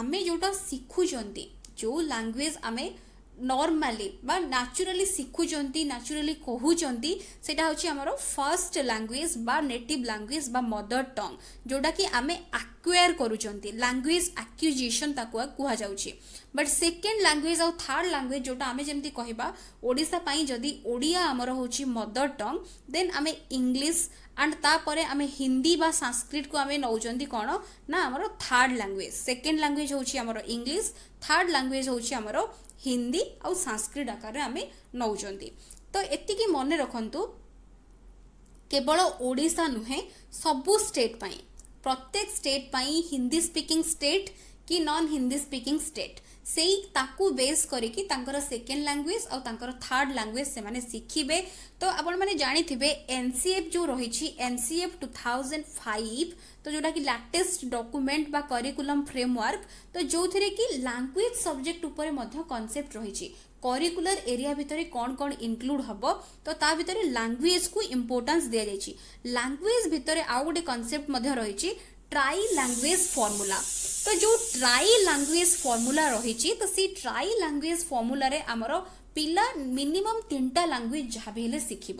ଆମେ ଯେଉଁଟା ଶିଖୁଛନ୍ତି ଯେଉଁ ଲାଙ୍ଗୁଏଜ୍ ଆମେ ନର୍ମାଲି ବା ନ୍ୟାଚୁରାଲି ଶିଖୁଛନ୍ତି ନ୍ୟାଚୁରାଲି କହୁଛନ୍ତି ସେଇଟା ହେଉଛି ଆମର ଫାର୍ଷ୍ଟ ଲାଙ୍ଗୁଏଜ୍ ବା ନେଟିଭ୍ ଲାଙ୍ଗୁଏଜ୍ ବା ମଦର୍ ଟଙ୍ଗ୍ ଯେଉଁଟାକି ଆମେ ଆକ୍ୱେୟାର୍ କରୁଛନ୍ତି ଲାଙ୍ଗୁଏଜ୍ ଆକ୍ୟୁଜିଏସନ୍ ତାକୁ କୁହାଯାଉଛି ବଟ୍ ସେକେଣ୍ଡ ଲାଙ୍ଗୁଏଜ୍ ଆଉ ଥାର୍ଡ଼ ଲାଙ୍ଗୁଏଜ୍ ଯେଉଁଟା ଆମେ ଯେମିତି କହିବା ଓଡ଼ିଶା ପାଇଁ ଯଦି ଓଡ଼ିଆ ଆମର ହେଉଛି ମଦର୍ ଟଙ୍ଗ୍ ଦେନ୍ ଆମେ ଇଂଲିଶ ଆଣ୍ଡ ତାପରେ ଆମେ ହିନ୍ଦୀ ବା ସାଂସ୍କ୍ରିଟକୁ ଆମେ ନେଉଛନ୍ତି କ'ଣ ନା ଆମର ଥାର୍ଡ଼ ଲାଙ୍ଗୁଏଜ ସେକେଣ୍ଡ ଲାଙ୍ଗୁଏଜ ହେଉଛି ଆମର ଇଂଲିଶ ଥାର୍ଡ଼ ଲାଙ୍ଗୁଏଜ ହେଉଛି ଆମର ହିନ୍ଦୀ ଆଉ ସାଂସ୍କ୍ରିଟ ଆକାରରେ ଆମେ ନେଉଛନ୍ତି ତ ଏତିକି ମନେ ରଖନ୍ତୁ କେବଳ ଓଡ଼ିଶା ନୁହେଁ ସବୁ ଷ୍ଟେଟ୍ ପାଇଁ ପ୍ରତ୍ୟେକ ଷ୍ଟେଟ୍ ପାଇଁ ହିନ୍ଦୀ ସ୍ପିକିଂ ଷ୍ଟେଟ୍ କି ନନ୍ ହିନ୍ଦୀ ସ୍ପିକିଂ ଷ୍ଟେଟ୍ ସେଇ ତାକୁ ବେସ୍ କରିକି ତାଙ୍କର ସେକେଣ୍ଡ ଲାଙ୍ଗୁଏଜ୍ ଆଉ ତାଙ୍କର ଥାର୍ଡ଼ ଲାଙ୍ଗୁଏଜ୍ ସେମାନେ ଶିଖିବେ ତ ଆପଣମାନେ ଜାଣିଥିବେ ଏନ୍ ସି ଏଫ୍ ଯେଉଁ ରହିଛି N C F two thousand five ତ ଯେଉଁଟାକି ଲାଟେଷ୍ଟ ଡକୁମେଣ୍ଟ ବା କରିକୁଲମ୍ ଫ୍ରେମୱାର୍କ ତ ଯେଉଁଥିରେ କି ଲାଙ୍ଗୁଏଜ୍ ସବଜେକ୍ଟ ଉପରେ ମଧ୍ୟ କନସେପ୍ଟ ରହିଛି କରିକୁଲର ଏରିଆ ଭିତରେ କ'ଣ କ'ଣ ଇନକ୍ଲୁଡ୍ ହେବ ତ ତା ଭିତରେ ଲାଙ୍ଗୁଏଜ୍କୁ ଇମ୍ପୋର୍ଟାନ୍ସ ଦିଆଯାଇଛି ଲାଙ୍ଗୁଏଜ୍ ଭିତରେ ଆଉ ଗୋଟେ କନସେପ୍ଟ ମଧ୍ୟ ରହିଛି ટ્રાઈ ଲାଙ୍ଗୁଏଜ ଫର୍ମୁଲା ତ ଯେଉଁ ଟ୍ରାଇ ଲାଙ୍ଗୁଏଜ ଫର୍ମୁଲା ରହିଛି ତ ସେଇ ଟ୍ରାଇ ଲାଙ୍ଗୁଏଜ ଫର୍ମୁଲାରେ ଆମର ପିଲା ମିନିମମ୍ ତିନିଟା ଲାଙ୍ଗୁଏଜ ଯାହା ବି ହେଲେ ଶିଖିବ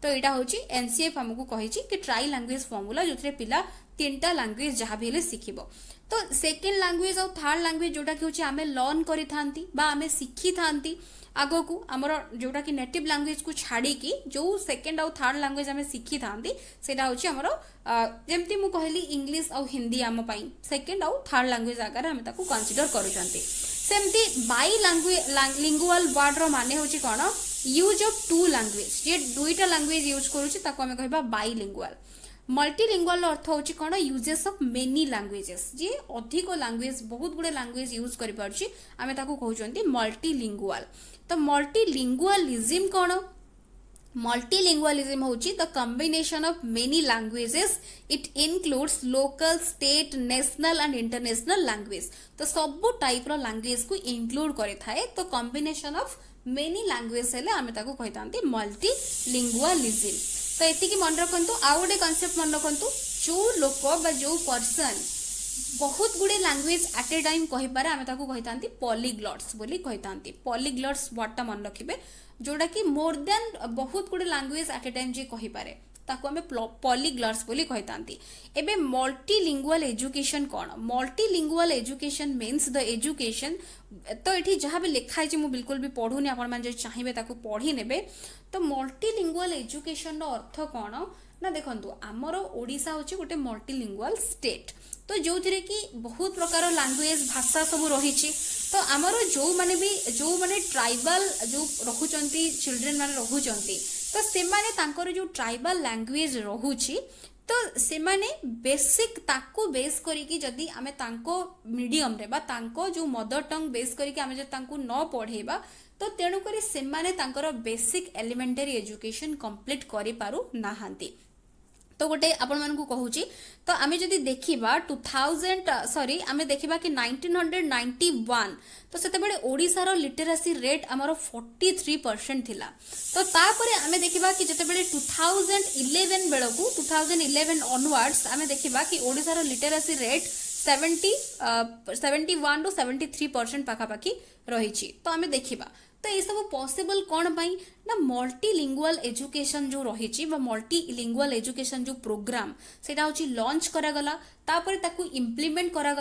ତ ଏଇଟା ହେଉଛି ଏନ୍ସିଏଫ୍ ଆମକୁ କହିଛି କି ଟ୍ରାଇ ଲାଙ୍ଗୁଏଜ ଫର୍ମୁଲା ଯେଉଁଥିରେ ପିଲା ତିନିଟା ଲାଙ୍ଗୁଏଜ ଯାହା ବି ହେଲେ ଶିଖିବ তো সেকেন্ড ଲାଙ୍ଗୁଏଜ ଆଉ ଥାର୍ଡ ଲାଙ୍ଗୁଏଜ ଯେଉଁଟାକି ହେଉଛି ଆମେ ଲର୍ଣ୍ଣ କରିଥାନ୍ତି ବା ଆମେ ଶିଖିଥାନ୍ତି ଆଗକୁ ଆମର ଯେଉଁଟାକି ନେଟିଭ୍ ଲାଙ୍ଗୁଏଜକୁ ଛାଡ଼ିକି ଯେଉଁ ସେକେଣ୍ଡ ଆଉ ଥାର୍ଡ ଲାଙ୍ଗୁଏଜ ଆମେ ଶିଖିଥାନ୍ତି ସେଇଟା ହେଉଛି ଆମର ଯେମିତି ମୁଁ କହିଲି ଇଂଲିଶ ଆଉ ହିନ୍ଦୀ ଆମ ପାଇଁ ସେକେଣ୍ଡ ଆଉ ଥାର୍ଡ ଲାଙ୍ଗୁଏଜ ଆଗରେ ଆମେ ତାକୁ କନସିଡର କରୁଛନ୍ତି ସେମିତି ବାଇ ଲିଙ୍ଗୁଆଲ ୱାର୍ଡର ମାନେ ହେଉଛି କ'ଣ ୟୁଜ୍ ଅଫ୍ ଟୁ ଲାଙ୍ଗୁଏଜ ଯିଏ ଦୁଇଟା ଲାଙ୍ଗୁଏଜ ୟୁଜ୍ କରୁଛି ତାକୁ ଆମେ କହିବା ବାଇ ଲିଙ୍ଗୁଆଲ मल्टीलिंगुआल अर्थ हूँ कौन यूजेस अफ मेनी लांगुएजेस जी अधिक लांगुएज बहुत गुड़े लांगुएज यूज कर कहते मल्टीलिंगुआल तो मल्टीलिंगुआलिज्म कौन मल्टीलिंगुआलिज्म होची the combination of many languages it includes local state national and international language तो सब टाइप रो को इनक्लूड करे थाए तो कम्बिनेशन ऑफ मेनि लांगुएज है आम कही मल्टीलिंगुआलिजम तो ये मन रखु आउ गोटे कनसेप्ट मन रखु जो लोक जो पर्सन बहुत गुड़े लांगुएज आट ए टाइम कहीपे आम कही पलिग्लट्स पलिग्लट्स वर्डटा मन रखिए जोटा कि मोर दैन बहुत गुड़े लांगुएज आट ए टाइम जी कहीपे ତାକୁ ଆମେ ପଲିଗ୍ଲସ୍ ବୋଲି କହିଥାନ୍ତି ଏବେ ମଲ୍ଟିଲିଙ୍ଗୁଆଲ୍ ଏଜୁକେସନ୍ କ'ଣ multilingual education means the education ତ ଏଠି ଯାହା ବି ଲେଖା ହେଇଛି ମୁଁ ବିଲକୁଲ ବି ପଢ଼ୁନି ଆପଣମାନେ ଯଦି ଚାହିଁବେ ତାକୁ ପଢ଼ି ନେବେ ତ ମଲ୍ଟିଲିଙ୍ଗୁଆଲ୍ ଏଜୁକେସନ୍ର ଅର୍ଥ କ'ଣ ନା ଦେଖନ୍ତୁ ଆମର ଓଡ଼ିଶା ହେଉଛି ଗୋଟେ ମଲ୍ଟିଲିଙ୍ଗୁଆଲ୍ ଷ୍ଟେଟ୍ ତ ଯେଉଁଥିରେ କି ବହୁତ ପ୍ରକାର ଲାଙ୍ଗୁଏଜ୍ ଭାଷା ସବୁ ରହିଛି ତ ଆମର ଯେଉଁମାନେ ବି ଯେଉଁମାନେ ଟ୍ରାଇବାଲ୍ ଯେଉଁ ରହୁଛନ୍ତି ଚିଲଡ୍ରେନ୍ ମାନେ ରହୁଛନ୍ତି ତ ସେମାନେ ତାଙ୍କର ଯେଉଁ ଟ୍ରାଇବାଲ୍ ଲାଙ୍ଗୁଏଜ୍ ରହୁଛି ତ ସେମାନେ ବେସିକ୍ ତାକୁ ବେସ୍ କରିକି ଯଦି ଆମେ ତାଙ୍କ ମିଡ଼ିୟମ୍ରେ ବା ତାଙ୍କ ଯେଉଁ ମଦର ଟଙ୍ଗ ବେସ୍ କରିକି ଆମେ ଯଦି ତାଙ୍କୁ ନ ପଢ଼େଇବା ତ ତେଣୁକରି ସେମାନେ ତାଙ୍କର ବେସିକ୍ ଏଲିମେଣ୍ଟାରୀ ଏଜୁକେସନ୍ କମ୍ପ୍ଲିଟ୍ କରିପାରୁନାହାନ୍ତି तो गोटे आपण कहूँ तो आम जब देखा टू थाउजेंड सरी आम कि नाइंटीन हंड्रेड नाइंटी वन तो से लिटेरासी रेट आम फोर्टी थ्री परसेंट थी तो आम देखा कि जो टू थाउजेंड इलेवेन बेलू टू थाउजेंड इलेवेन अनवर्ड्स आम देखा किशार literacy rate seventy seventy one रू सेवेन्टी थ्री परसेंट पखापाखि तो आम देखा तो ये सब पसिबल कौन पाई ना मल्टिलिंगुआल एजुकेशन जो रही मल्टीलिंगुआल एजुकेशन जो प्रोग्राम से लंच करता इम्प्लीमेंट करा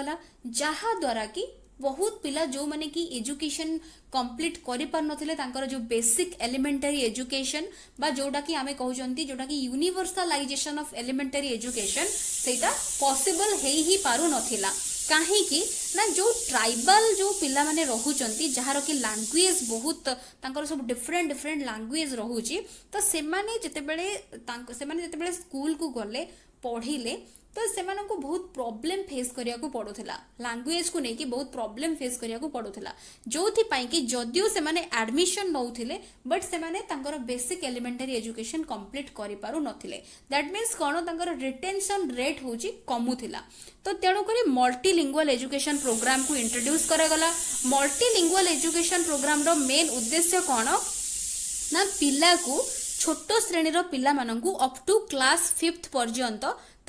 जहाद्वारा कि बहुत पिला जो मैंने कि एजुकेशन कम्प्लीट कर जो बेसिक एलिमेंटरी एजुकेशन जोटा कि आम कहते जोटा कि यूनिभर्सालाइजेसन अफ एलिमेंटरी एजुकेशन से पसिबल हो ही पार ना कहीं ना जो ट्राइबल जो पिला माने पाने जहाँ कि लांगुएज बहुत सब डिफरेंट डिफरेंट लांगुएज रोचे तो से जिते बड़े से स्कूल को गले पढ़ले तो से बहुत प्रोब्लेम फेस करने पड़ूगा लांगुएज को लेकिन बहुत प्रोब्लेम फेस करने पड़ूगा जो कि जदिव से आडमिशन नौते बट से बेसिक एलिमेंटरी एजुकेशन कम्प्लीट कर पार नैट मीनस कौन तक रिटेनसन रेट हूँ कमुला तो तेणुक मल्टिलिंगुआल एजुकेशन प्रोग्राम को इंट्रोड्यूस करागला मल्टिलिंगुआल एजुकेशन प्रोग्राम रेन उद्देश्य कौन ना पिला छोट श्रेणीर पिला अप टू क्लास फिफ्थ पर्यटन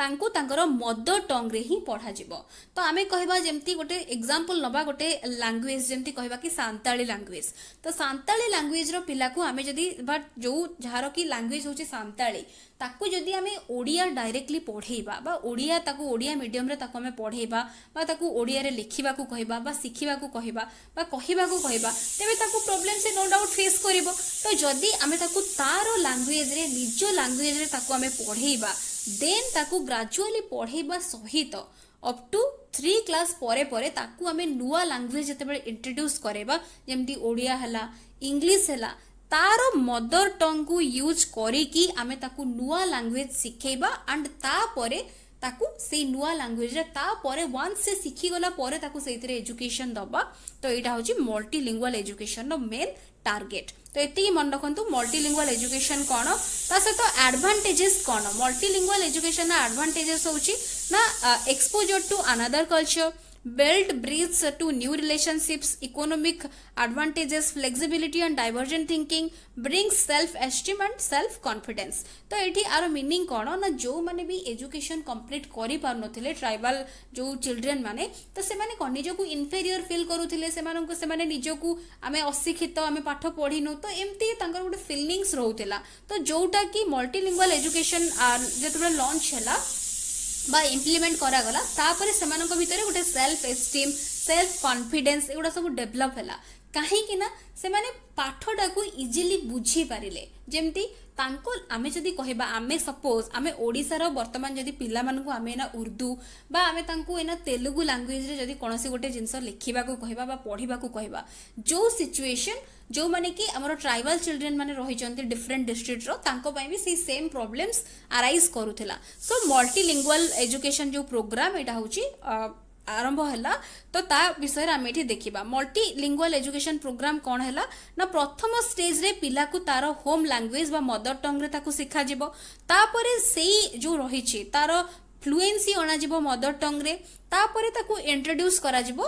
ତାଙ୍କୁ ତାଙ୍କର ମଦର ଟଙ୍ଗରେ ହିଁ ପଢ଼ାଯିବ ତ ଆମେ କହିବା ଯେମିତି ଗୋଟେ ଏକ୍ଜାମ୍ପଲ୍ ନେବା ଗୋଟେ ଲାଙ୍ଗୁଏଜ ଯେମିତି କହିବା କି ସାନ୍ତାଳୀ ଲାଙ୍ଗୁଏଜ୍ ତ ସାନ୍ତାଳୀ ଲାଙ୍ଗୁଏଜ୍ର ପିଲାକୁ ଆମେ ଯଦି ବା ଯେଉଁ ଯାହାର କି ଲାଙ୍ଗୁଏଜ୍ ହେଉଛି ସାନ୍ତାଳୀ ତାକୁ ଯଦି ଆମେ ଓଡ଼ିଆ ଡାଇରେକ୍ଟଲି ପଢ଼େଇବା ବା ଓଡ଼ିଆ ତାକୁ ଓଡ଼ିଆ ମିଡ଼ିୟମରେ ତାକୁ ଆମେ ପଢ଼େଇବା ବା ତାକୁ ଓଡ଼ିଆରେ ଲେଖିବାକୁ କହିବା ବା ଶିଖିବାକୁ କହିବା ବା କହିବାକୁ କହିବା ତେବେ ତାକୁ ପ୍ରୋବ୍ଲେମ୍ ସେ ନୋ ଡାଉଟ୍ ଫେସ୍ କରିବ ତ ଯଦି ଆମେ ତାକୁ ତାର ଲାଙ୍ଗୁଏଜ୍ରେ ନିଜ ଲାଙ୍ଗୁଏଜରେ ତାକୁ ଆମେ ପଢ଼େଇବା দেন ତାକୁ গ্রাজুয়ালি পড়াইবা সহিত অপ টু থ্রি ক্লাস পরে পরে তাকে আমি নূয়া ল্যাঙ্গুয়েজ যেতবে ইন্ট্রোড্যুস করাইবা যেমি ওড়িয়া হেলা ইংলিশ হেলা তার মদর টংকু ইউজ করিকি আমি তাকে নূয়া ল্যাঙ্গুয়েজ শিখাইবা আন্ড তাপরে তাকে সেই নূয়া ল্যাঙ্গুয়েজটা তাপরে ওয়ান্স সে শিখিগলা পরে তাকে সেইতিরে এজুকেশন দবা তো এইটা হচ্ছে মল্টিলিঙ্গুয়াল এজুকেশনর মেন ଟାର୍ଗେଟ୍ ତ ଏତିକି ମନେ ରଖନ୍ତୁ ମଲ୍ଟିଲିଙ୍ଗୁଆଲ ଏଜୁକେସନ୍ କ'ଣ ତା ସହିତ ଆଡ଼ଭାଣ୍ଟେଜେସ୍ କ'ଣ ମଲ୍ଟିଲିଙ୍ଗୁଆଲ ଏଜୁକେସନ୍ର ଆଡ଼ଭାଣ୍ଟେଜେସ୍ ହେଉଛି ନା exposure to another culture Belt breathes to new relationships, economic advantages, flexibility and divergent thinking, brings self-esteem and self-confidence. तो एठी आरो meaning कौन ना जो माने भी education complete करी पार नो थिले tribal जो children माने तो से माने कौन निजो को inferior feel करू थिले से मानों को से माने निजो को हमें अशिक्षित हमें पाठ पढ़ी नो तो एमती तंकर गुटे feelings रहू थिला तो जोटा की multilingual education जेतबे लॉन्च हैला বা ଇମ୍ପ୍ଲିମେଣ୍ଟ କରାଗଲା ତାପରେ ସେମାନଙ୍କ ଭିତରେ ଗୋଟେ ସେଲ୍ଫ ଏଷ୍ଟିମ୍ ସେଲ୍ଫ କନଫିଡେନ୍ସ ଏଗୁଡ଼ା ସବୁ ଡେଭଲପ୍ ହେଲା କାହିଁକି ନା ସେମାନେ ପାଠଟାକୁ ଇଜିଲି ବୁଝିପାରିଲେ ଯେମିତି ତାଙ୍କୁ ଆମେ ଯଦି କହିବା ଆମେ ସପୋଜ୍ ଆମେ ଓଡ଼ିଶାର ବର୍ତ୍ତମାନ ଯଦି ପିଲାମାନଙ୍କୁ ଆମେ ଏଇନା ଉର୍ଦ୍ଦୁ ବା ଆମେ ତାଙ୍କୁ ଏଇନା ତେଲୁଗୁ ଲାଙ୍ଗୁଏଜ୍ରେ ଯଦି କୌଣସି ଗୋଟେ ଜିନିଷ ଲେଖିବାକୁ କହିବା ବା ପଢ଼ିବାକୁ କହିବା ଯେଉଁ ସିଚୁଏସନ୍ ଯେଉଁମାନେ କି ଆମର ଟ୍ରାଇବାଲ୍ ଚିଲଡ୍ରେନ୍ ମାନେ ରହିଛନ୍ତି ଡିଫରେଣ୍ଟ ଡିଷ୍ଟ୍ରିକ୍ଟର ତାଙ୍କ ପାଇଁ ବି ସେଇ ସେମ୍ ପ୍ରୋବ୍ଲେମ୍ସ ଆରାଇଜ୍ କରୁଥିଲା ସୋ ମଲ୍ଟିଲିଙ୍ଗୁଆଲ୍ ଏଜୁକେସନ୍ ଯେଉଁ ପ୍ରୋଗ୍ରାମ୍ ଏଇଟା ହେଉଛି আরম্ভ ହେଲା ତ ତା ବିଷୟରେ ଆମେ ଏଠି ଦେଖିବା ମଲ୍ଟି ଲିଙ୍ଗୁଆଲ ଏଜୁକେସନ୍ ପ୍ରୋଗ୍ରାମ୍ କ'ଣ ହେଲା ନା ପ୍ରଥମ ଷ୍ଟେଜ୍ରେ ପିଲାକୁ ତାର ହୋମ୍ ଲାଙ୍ଗୁଏଜ୍ ବା ମଦର ଟଙ୍ଗରେ ତାକୁ ଶିଖାଯିବ ତାପରେ ସେଇ ଯେଉଁ ରହିଛି ତାର ଫ୍ଲୁଏନ୍ସି ଅଣାଯିବ ମଦର ଟଙ୍ଗରେ ତାପରେ ତାକୁ ଇଣ୍ଟ୍ରୋଡ୍ୟୁସ୍ କରାଯିବ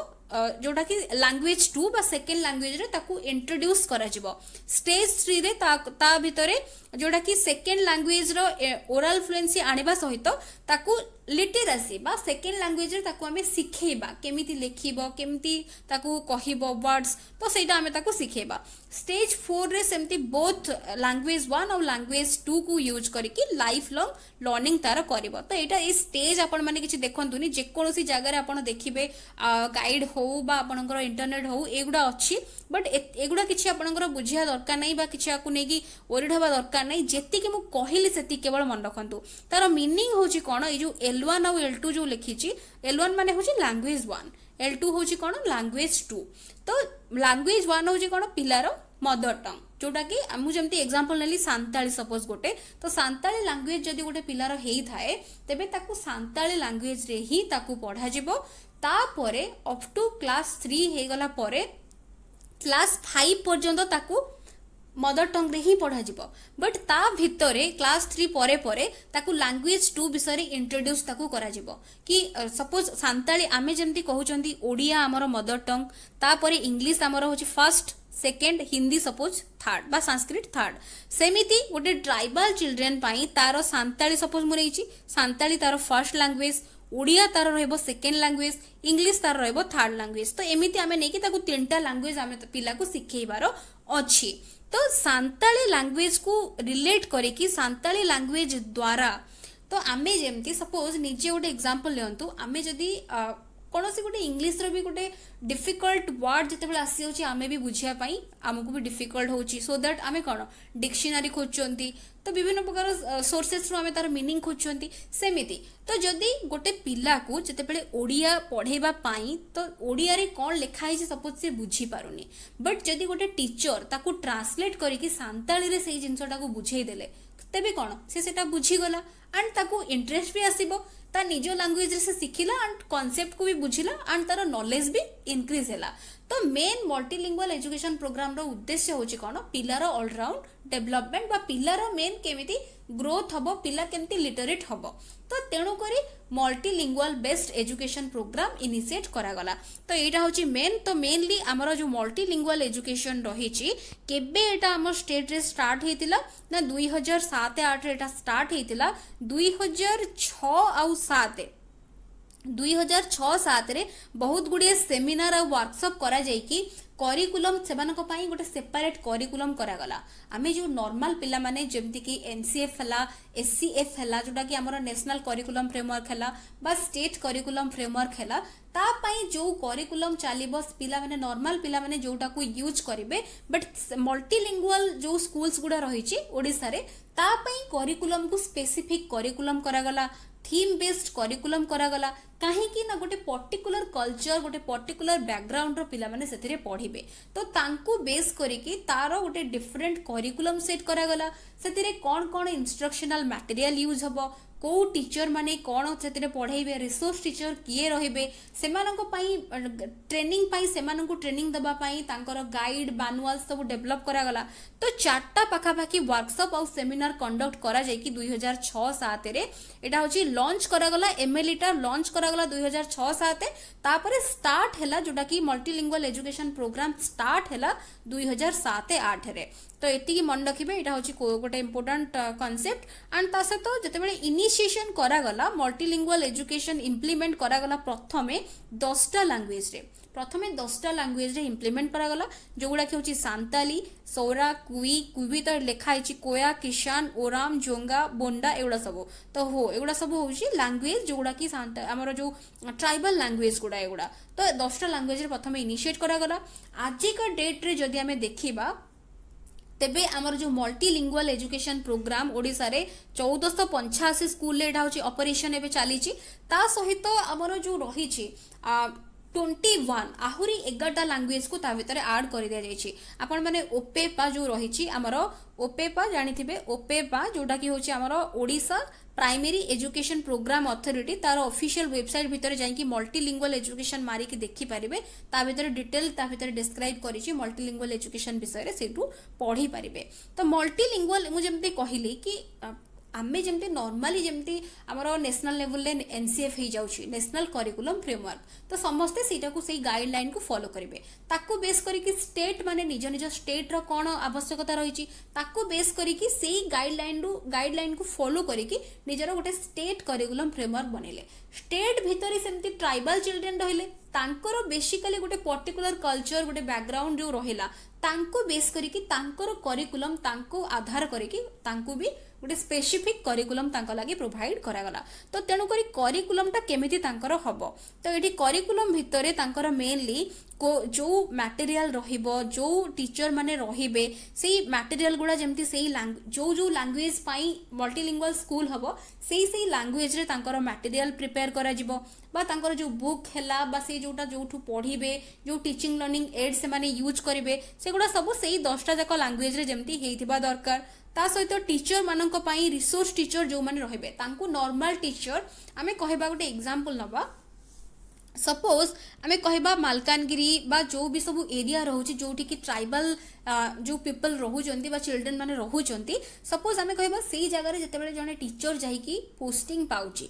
ଯେଉଁଟାକି ଲାଙ୍ଗୁଏଜ୍ ଟୁ ବା ସେକେଣ୍ଡ ଲାଙ୍ଗୁଏଜ୍ରେ ତାକୁ ଇଣ୍ଟ୍ରୋଡ୍ୟୁସ୍ କରାଯିବ ଷ୍ଟେଜ୍ ଥ୍ରୀରେ ତା ଭିତରେ ଯେଉଁଟାକି ସେକେଣ୍ଡ ଲାଙ୍ଗୁଏଜ୍ର ଓରାଲ୍ ଫ୍ଲୁଏନ୍ସି ଆଣିବା ସହିତ ତାକୁ লিটেরাসি বা সেকেন্ড ল্যাঙ্গুয়েজরে তাকে আমি শিখেবা কেমিতি লেখিব কেমিতি তাকে কহিব ওয়ার্ডস তো সেইটা আমি তাকে শিখেবা স্টেজ ফোর্রে সেমতি বোথ ল্যাঙ্গুয়েজ ওয়ান আউ ল্যাঙ্গুয়েজ টু কু ইউজ করিকি লাইফ লং লর্নিং তার করিব তো এইটা এই স্টেজ আপন মানে কিছু দেখন্তুনি যেকোনসি জায়গায় আপন দেখিবে গাইড হউ বা আপনকৰ ইন্টারনেট হউ এগুড়া অছি বট এগুড়া কিছু আপনকৰ বুঝিয়া দরকার নাই বা কিছু আকু নেকি ওরিড হবা দরকার নাই যেতিকি মু কহিলি সেতিকি কেবল মন রাখন্তু তার মিনিং হচ্ছে কোন এই যে ଏଲ୍ ୱାନ୍ ଆଉ ଏଲ୍ ଟୁ ଯେଉଁ ଲେଖିଛି ଏଲ୍ ୱାନ୍ ମାନେ ହେଉଛି ଲାଙ୍ଗୁଏଜ୍ ୱାନ୍ ଏଲ୍ ଟୁ ହେଉଛି କ'ଣ ଲାଙ୍ଗୁଏଜ୍ ଟୁ ତ ଲାଙ୍ଗୁଏଜ୍ ୱାନ୍ ହେଉଛି କ'ଣ ପିଲାର ମଦର ଟଙ୍ଗ ଯେଉଁଟାକି ମୁଁ ଯେମିତି ଏକ୍ଜାମ୍ପଲ୍ ନେଲି ସାନ୍ତାଳୀ ସପୋଜ୍ ଗୋଟେ ତ ସାନ୍ତାଳୀ ଲାଙ୍ଗୁଏଜ୍ ଯଦି ଗୋଟେ ପିଲାର ହେଇଥାଏ ତେବେ ତାକୁ ସାନ୍ତାଳୀ ଲାଙ୍ଗୁଏଜ୍ରେ ହିଁ ତାକୁ ପଢ଼ାଯିବ ତାପରେ ଅପ୍ ଟୁ କ୍ଲାସ୍ ଥ୍ରୀ ହେଇଗଲା ପରେ କ୍ଲାସ୍ ଫାଇଭ୍ ପର୍ଯ୍ୟନ୍ତ ତାକୁ ମଦର ଟଙ୍ଗରେ ହିଁ ପଢ଼ାଯିବ ବଟ୍ ତା ଭିତରେ କ୍ଲାସ୍ ଥ୍ରୀ ପରେ ପରେ ତାକୁ ଲାଙ୍ଗୁଏଜ୍ ଟୁ ବିଷୟରେ ଇଣ୍ଟ୍ରୋଡ୍ୟୁସ୍ ତାକୁ କରାଯିବ କି ସପୋଜ୍ ସାନ୍ତାଳୀ ଆମେ ଯେମିତି କହୁଛନ୍ତି ଓଡ଼ିଆ ଆମର ମଦର ଟଙ୍ଗ ତାପରେ ଇଂଲିଶ ଆମର ହେଉଛି first second Hindi suppose third ବା ସାଂସ୍କ୍ରିଟ ଥାର୍ଡ଼ ସେମିତି ଗୋଟେ ଟ୍ରାଇବାଲ ଚିଲଡ୍ରେନ୍ ପାଇଁ ତାର ସାନ୍ତାଳୀ ସପୋଜ୍ ମୁଁ ରହିଛି ସାନ୍ତାଳୀ ତାର ଫାର୍ଷ୍ଟ ଲାଙ୍ଗୁଏଜ୍ ଓଡ଼ିଆ ତାର ରହିବ ସେକେଣ୍ଡ ଲାଙ୍ଗୁଏଜ୍ ଇଂଲିଶ ତାର ରହିବ ଥାର୍ଡ଼ ଲାଙ୍ଗୁଏଜ୍ ତ ଏମିତି ଆମେ ନେଇକି ତାକୁ ତିନିଟା ଲାଙ୍ଗୁଏଜ୍ ଆମେ ପିଲାକୁ ଶିଖେଇବାର ଅଛି तो सांताली लांगुएज को रिलेट कि सांताली लांगुएज द्वारा तो आम जमी सपोज निजे गोटे एग्जांपल लियंतु आमे जदी କୌଣସି ଗୋଟେ ଇଂଲିଶର ବି ଗୋଟେ ଡିଫିକଲ୍ଟ ୱାର୍ଡ଼ ଯେତେବେଳେ ଆସିଯାଉଛି ଆମେ ବି ବୁଝିବା ପାଇଁ ଆମକୁ ବି ଡିଫିକଲ୍ଟ ହେଉଛି ସୋ ଦ୍ୟାଟ୍ ଆମେ କ'ଣ ଡିକ୍ସନାରୀ ଖୋଜୁଛନ୍ତି ତ ବିଭିନ୍ନ ପ୍ରକାର ସୋର୍ସେସ୍ରୁ ଆମେ ତାର ମିନିଂ ଖୋଜୁଛନ୍ତି ସେମିତି ତ ଯଦି ଗୋଟେ ପିଲାକୁ ଯେତେବେଳେ ଓଡ଼ିଆ ପଢ଼େଇବା ପାଇଁ ତ ଓଡ଼ିଆରେ କ'ଣ ଲେଖା ହେଇଛି ସପୋଜ୍ ସେ ବୁଝିପାରୁନି ବଟ୍ ଯଦି ଗୋଟେ ଟିଚର୍ ତାକୁ ଟ୍ରାନ୍ସଲେଟ୍ କରିକି ସାନ୍ତାଳୀରେ ସେଇ ଜିନିଷଟାକୁ ବୁଝେଇ ତେବେ କ'ଣ ସେ ସେଟା ବୁଝିଗଲା ଆଣ୍ଡ ତାକୁ ଇଣ୍ଟରେଷ୍ଟ ବି ଆସିବ ତା ନିଜ ଲାଙ୍ଗୁଏଜରେ ସେ ଶିଖିଲା ଆଣ୍ଡ କନସେପ୍ଟକୁ ବି ବୁଝିଲା ଆଣ୍ଡ ତାର ନଲେଜ ବି ଇନକ୍ରିଜ ହେଲା ତ ମେନ୍ ମଲ୍ଟିଲିଙ୍ଗୁଆଲ ଏଜୁକେସନ ପ୍ରୋଗ୍ରାମର ଉଦ୍ଦେଶ୍ୟ ହେଉଛି କ'ଣ ପିଲାର ଅଲରାଉଣ୍ଡ ଡେଭଲପମେଣ୍ଟ ବା ପିଲାର ମେନ୍ କେମିତି ଗ୍ରୋଥ୍ ହେବ ପିଲା କେମିତି ଲିଟରେଟ୍ ହେବ ତ ତେଣୁକରି multilingual best education program initiate କରାଗଲା ତ ଏଇଟା ହେଉଛି ମେନ୍ ତ ମେନ୍ଲି ଆମର ଯେଉଁ ମଲ୍ଟିଲିଙ୍ଗୁଆଲ୍ ଏଜୁକେସନ୍ ରହିଛି କେବେ ଏଇଟା ଆମ ଷ୍ଟେଟ୍ରେ ଷ୍ଟାର୍ଟ ହେଇଥିଲା ନା ଦୁଇ ହଜାର ସାତ ଆଠରେ ଏଇଟା ଷ୍ଟାର୍ଟ ହେଇଥିଲା ଦୁଇ ହଜାର ଛଅ ଆଉ ସାତ ଦୁଇ ହଜାର ଛଅ ସାତରେ ବହୁତ ଗୁଡ଼ିଏ ସେମିନାର ଆଉ ୱାର୍କସପ୍ କରାଯାଇକି କରିକୁଲମ୍ ସେମାନଙ୍କ ପାଇଁ ଗୋଟେ ସେପାରେଟ୍ କରିକୁଲମ୍ କରାଗଲା ଆମେ ଯେଉଁ ନର୍ମାଲ ପିଲାମାନେ ଯେମିତିକି ଏନ୍ସିଏଫ୍ ହେଲା ଏସ୍ସିଏଫ୍ ହେଲା ଯେଉଁଟାକି ଆମର ନ୍ୟାସନାଲ୍ କରିକୁଲମ୍ ଫ୍ରେମୱାର୍କ ହେଲା ବା ଷ୍ଟେଟ୍ କରିକୁଲମ୍ ଫ୍ରେମୱାର୍କ ହେଲା ତା ପାଇଁ ଯେଉଁ କରିକୁଲମ୍ ଚାଲିବ ପିଲାମାନେ ନର୍ମାଲ ପିଲାମାନେ ଯେଉଁଟାକୁ ୟୁଜ୍ କରିବେ ବଟ୍ ମଲ୍ଟିଲିଙ୍ଗୁଆଲ୍ ଯେଉଁ ସ୍କୁଲ୍ସ ଗୁଡ଼ା ରହିଛି ଓଡ଼ିଶାରେ ତା ପାଇଁ କରିକୁଲମ୍କୁ ସ୍ପେସିଫିକ୍ କରିକୁଲମ୍ କରାଗଲା ଥିମ୍ ବେସ୍ଡ କରିକୁଲମ୍ କରାଗଲା କାହିଁକି ନା ଗୋଟେ ପର୍ଟିକୁଲାର କଲଚର ଗୋଟେ ପର୍ଟିକୁଲାର ବ୍ୟାକଗ୍ରାଉଣ୍ଡର ପିଲାମାନେ ସେଥିରେ ପଢ଼ିବେ ତ ତାଙ୍କୁ ବେସ୍ କରିକି ତାର ଗୋଟେ ଡିଫରେଣ୍ଟ କରିକୁଲମ୍ ସେଟ୍ କରାଗଲା ସେଥିରେ କ'ଣ କ'ଣ ଇନଷ୍ଟ୍ରକ୍ସନାଲ ମ୍ୟାଟେରିଆଲ ୟୁଜ୍ ହେବ କେଉଁ ଟିଚର ମାନେ କ'ଣ ସେଥିରେ ପଢ଼େଇବେ ରିସୋର୍ସ ଟିଚର କିଏ ରହିବେ ସେମାନଙ୍କ ପାଇଁ ଟ୍ରେନିଂ ପାଇଁ ସେମାନଙ୍କୁ ଟ୍ରେନିଂ ଦେବା ପାଇଁ ତାଙ୍କର ଗାଇଡ୍ ମାନୁଆଲ ସବୁ ଡେଭଲପ୍ କରାଗଲା ତ ଚାରିଟା ପାଖାପାଖି ୱାର୍କସପ୍ ଆଉ ସେମିନାର କଣ୍ଡକ୍ଟ କରାଯାଇକି ଦୁଇ ହଜାର ଛଅ ସାତରେ ଏଇଟା ହେଉଛି ଲଞ୍ଚ କରାଗଲା ଏମଏଲ୍ଇଟା ଲଞ୍ଚ କରାଗଲା ଗଲା ଦୁଇହଜାର ଛଅ ସାତ ତାପରେ ଷ୍ଟାର୍ଟ ହେଲା ଯୋଉଟାକି ମଲ୍ଟିଲିଙ୍ଗୁଆଲ ଏଜୁକେସନ ପ୍ରୋଗ୍ରାମ ଷ୍ଟାର୍ଟ ହେଲା ଦୁଇହଜାର ହଜାର ସାତ ଆଠରେ ତ ଏତିକି ମନେ ରଖିବେ ଏଇଟା ହେଉଛି ଗୋଟେ ଇମ୍ପୋର୍ଟାଣ୍ଟ କନସେପ୍ଟ ଆଣ୍ଡ ତା ସହିତ ଯେତେବେଳେ ଇନିସିଏସନ କରାଗଲା ମଲ୍ଟିଲିଙ୍ଗୁଆଲ ଏଜୁକେସନ ଇମ୍ପ୍ଲିମେଣ୍ଟ କରାଗଲା ପ୍ରଥମେ ଦଶଟା ଲାଙ୍ଗୁଏଜରେ প্রথমে দশটা ল্যাঙ্গুয়েজে ইমপ্লিমেন্ট করা যেগুড়া হচ্ছে সান্তালি সৌরা কুই কুই তো লেখা হয়েছে কোয়া কিষান ওরাম জোঙ্গা বোন্ডা এগুলা সব তো হো এগুলা সব হচ্ছে ল্যাঙ্গুয়েজ যেগুড়া কি আমার যে ট্রাইবাল ল্যাঙ্গুয়েজ গুড়া এগুড়া তো দশটা ল্যাঙ্গুয়েজে প্রথমে ইনিসিয়েট করা আজিকা ডেট্রে যদি আমি দেখিবা তেবে আমার যে মল্টিলিঙ্গুয়াল এজুকেশন প্রোগ্রাম ওড়শার চৌদশ পঞ্চাশি স্কুলে এটা হচ্ছে অপরেসন এবে চালিছি তা সহিত আমার যে রয়েছে ट्वेंटी वन आहरी एगारटा लांगुएज को आड कर दि जाए आपण ओपेपा जो रही ओपेपा जानते हैं ओपेपा जोटा कि हूँ Odisha primary education program authority तार ऑफिशियल वेबसाइट भितर जा मल्टिलिंगुआल एजुकेशन मारिक देखिपारे भितर डिटेल डिस्क्राइब कर मल्टिलिंगुआल एजुकेशन विषय से पढ़ी पारे तो मल्टिलिंगुआल मुझे कहली कि ଆମେ ଯେମିତି ନର୍ମାଲି ଯେମିତି ଆମର ନ୍ୟାସନାଲ୍ ଲେଭେଲରେ ଏନ୍ ସି ହେଇଯାଉଛି ନ୍ୟାସନାଲ୍ କରିକୁଲମ୍ ଫ୍ରେମୱାର୍କ ତ ସମସ୍ତେ ସେଇଟାକୁ ସେଇ ଗାଇଡ଼ଲାଇନ୍କୁ ଫଲୋ କରିବେ ତାକୁ ବେସ୍ କରିକି ଷ୍ଟେଟ୍ ମାନେ ନିଜ ନିଜ ଷ୍ଟେଟ୍ର କ'ଣ ଆବଶ୍ୟକତା ରହିଛି ତାକୁ ବେସ୍ କରିକି ସେଇ ଗାଇଡ଼ଲାଇନ୍ରୁ ଗାଇଡ଼ଲାଇନ୍କୁ ଫଲୋ କରିକି ନିଜର ଗୋଟେ ଷ୍ଟେଟ୍ କରିକୁଲମ୍ ଫ୍ରେମୱାର୍କ ବନେଇଲେ ଷ୍ଟେଟ୍ ଭିତରେ ସେମିତି ଟ୍ରାଇବାଲ୍ ଚିଲଡ୍ରେନ୍ ରହିଲେ ତାଙ୍କର ବେସିକାଲି ଗୋଟେ ପର୍ଟିକୁଲାର କଲଚର ଗୋଟେ ବ୍ୟାକ୍ଗ୍ରାଉଣ୍ଡ ଯେଉଁ ରହିଲା ତାଙ୍କୁ ବେସ୍ କରିକି ତାଙ୍କର କରିକୁଲମ୍ ତାଙ୍କୁ ଆଧାର କରିକି ତାଙ୍କୁ ବି ଗୋଟେ ସ୍ପେସିଫିକ୍ କରିକୁଲମ ତାଙ୍କ ଲାଗି ପ୍ରୋଭାଇଡ଼୍ କରାଗଲା ତ ତେଣୁକରି କରିକୁଲମଟା କେମିତି ତାଙ୍କର ହେବ ତ ଏଠି କରିକୁଲମ୍ ଭିତରେ ତାଙ୍କର ମେନଲି ଯେଉଁ ମ୍ୟାଟେରିଆଲ ରହିବ ଯେଉଁ ମାନେ ରହିବେ ସେଇ ମ୍ୟାଟେରିଆଲ ଗୁଡ଼ା ଯେମିତି ସେଇ ଯେଉଁ ଯେଉଁ ଲାଙ୍ଗୁଏଜ ପାଇଁ ମଲ୍ଟିଲିଙ୍ଗୁଆଲ ସ୍କୁଲ ହେବ ସେଇ ସେଇ ଲାଙ୍ଗୁଏଜରେ ତାଙ୍କର ମ୍ୟାଟେରିଆଲ ପ୍ରିପେୟାର କରାଯିବ ବା ତାଙ୍କର ଯେଉଁ ବୁକ୍ ହେଲା ବା সেই ଯେଉଁଟା ଯେଉଁଠୁ ପଢ଼ିବେ ଯେଉଁ টিচিং লর্নিং ଏଡ଼୍ ସେମାନେ ୟୁଜ୍ କରିବେ ସେ ସେଗୁଡ଼ା ସବୁ ସେଇ ଦଶଟା ଯାକ ଲାଙ୍ଗୁଏଜ୍ରେ ଯେମିତି ହେଇଥିବା ଦରକାର ତା ସହିତ ଟିଚରମାନଙ୍କ ପାଇଁ ରିସୋର୍ସ ଟିଚର ଯେଉଁମାନେ ରହିବେ ତାଙ୍କୁ ନର୍ମାଲ ଟିଚର ଆମେ କହିବା ଗୋଟେ ଏକ୍ଜାମ୍ପଲ୍ ନେବା ସପୋଜ୍ ଆମେ କହିବା ମାଲକାନଗିରି ବା ଯେଉଁ ବି ସବୁ ଏରିଆ ରହୁଛି ଯେଉଁଠିକି ଟ୍ରାଇବାଲ୍ ଯେଉଁ ପିପଲ୍ ରହୁଛନ୍ତି ବା ଚିଲଡ୍ରେନ୍ ମାନେ ରହୁଛନ୍ତି ସପୋଜ୍ ଆମେ କହିବା ସେଇ ଜାଗାରେ ଯେତେବେଳେ ଜଣେ ଟିଚର ଯାଇକି ପୋଷ୍ଟିଂ ପାଉଛି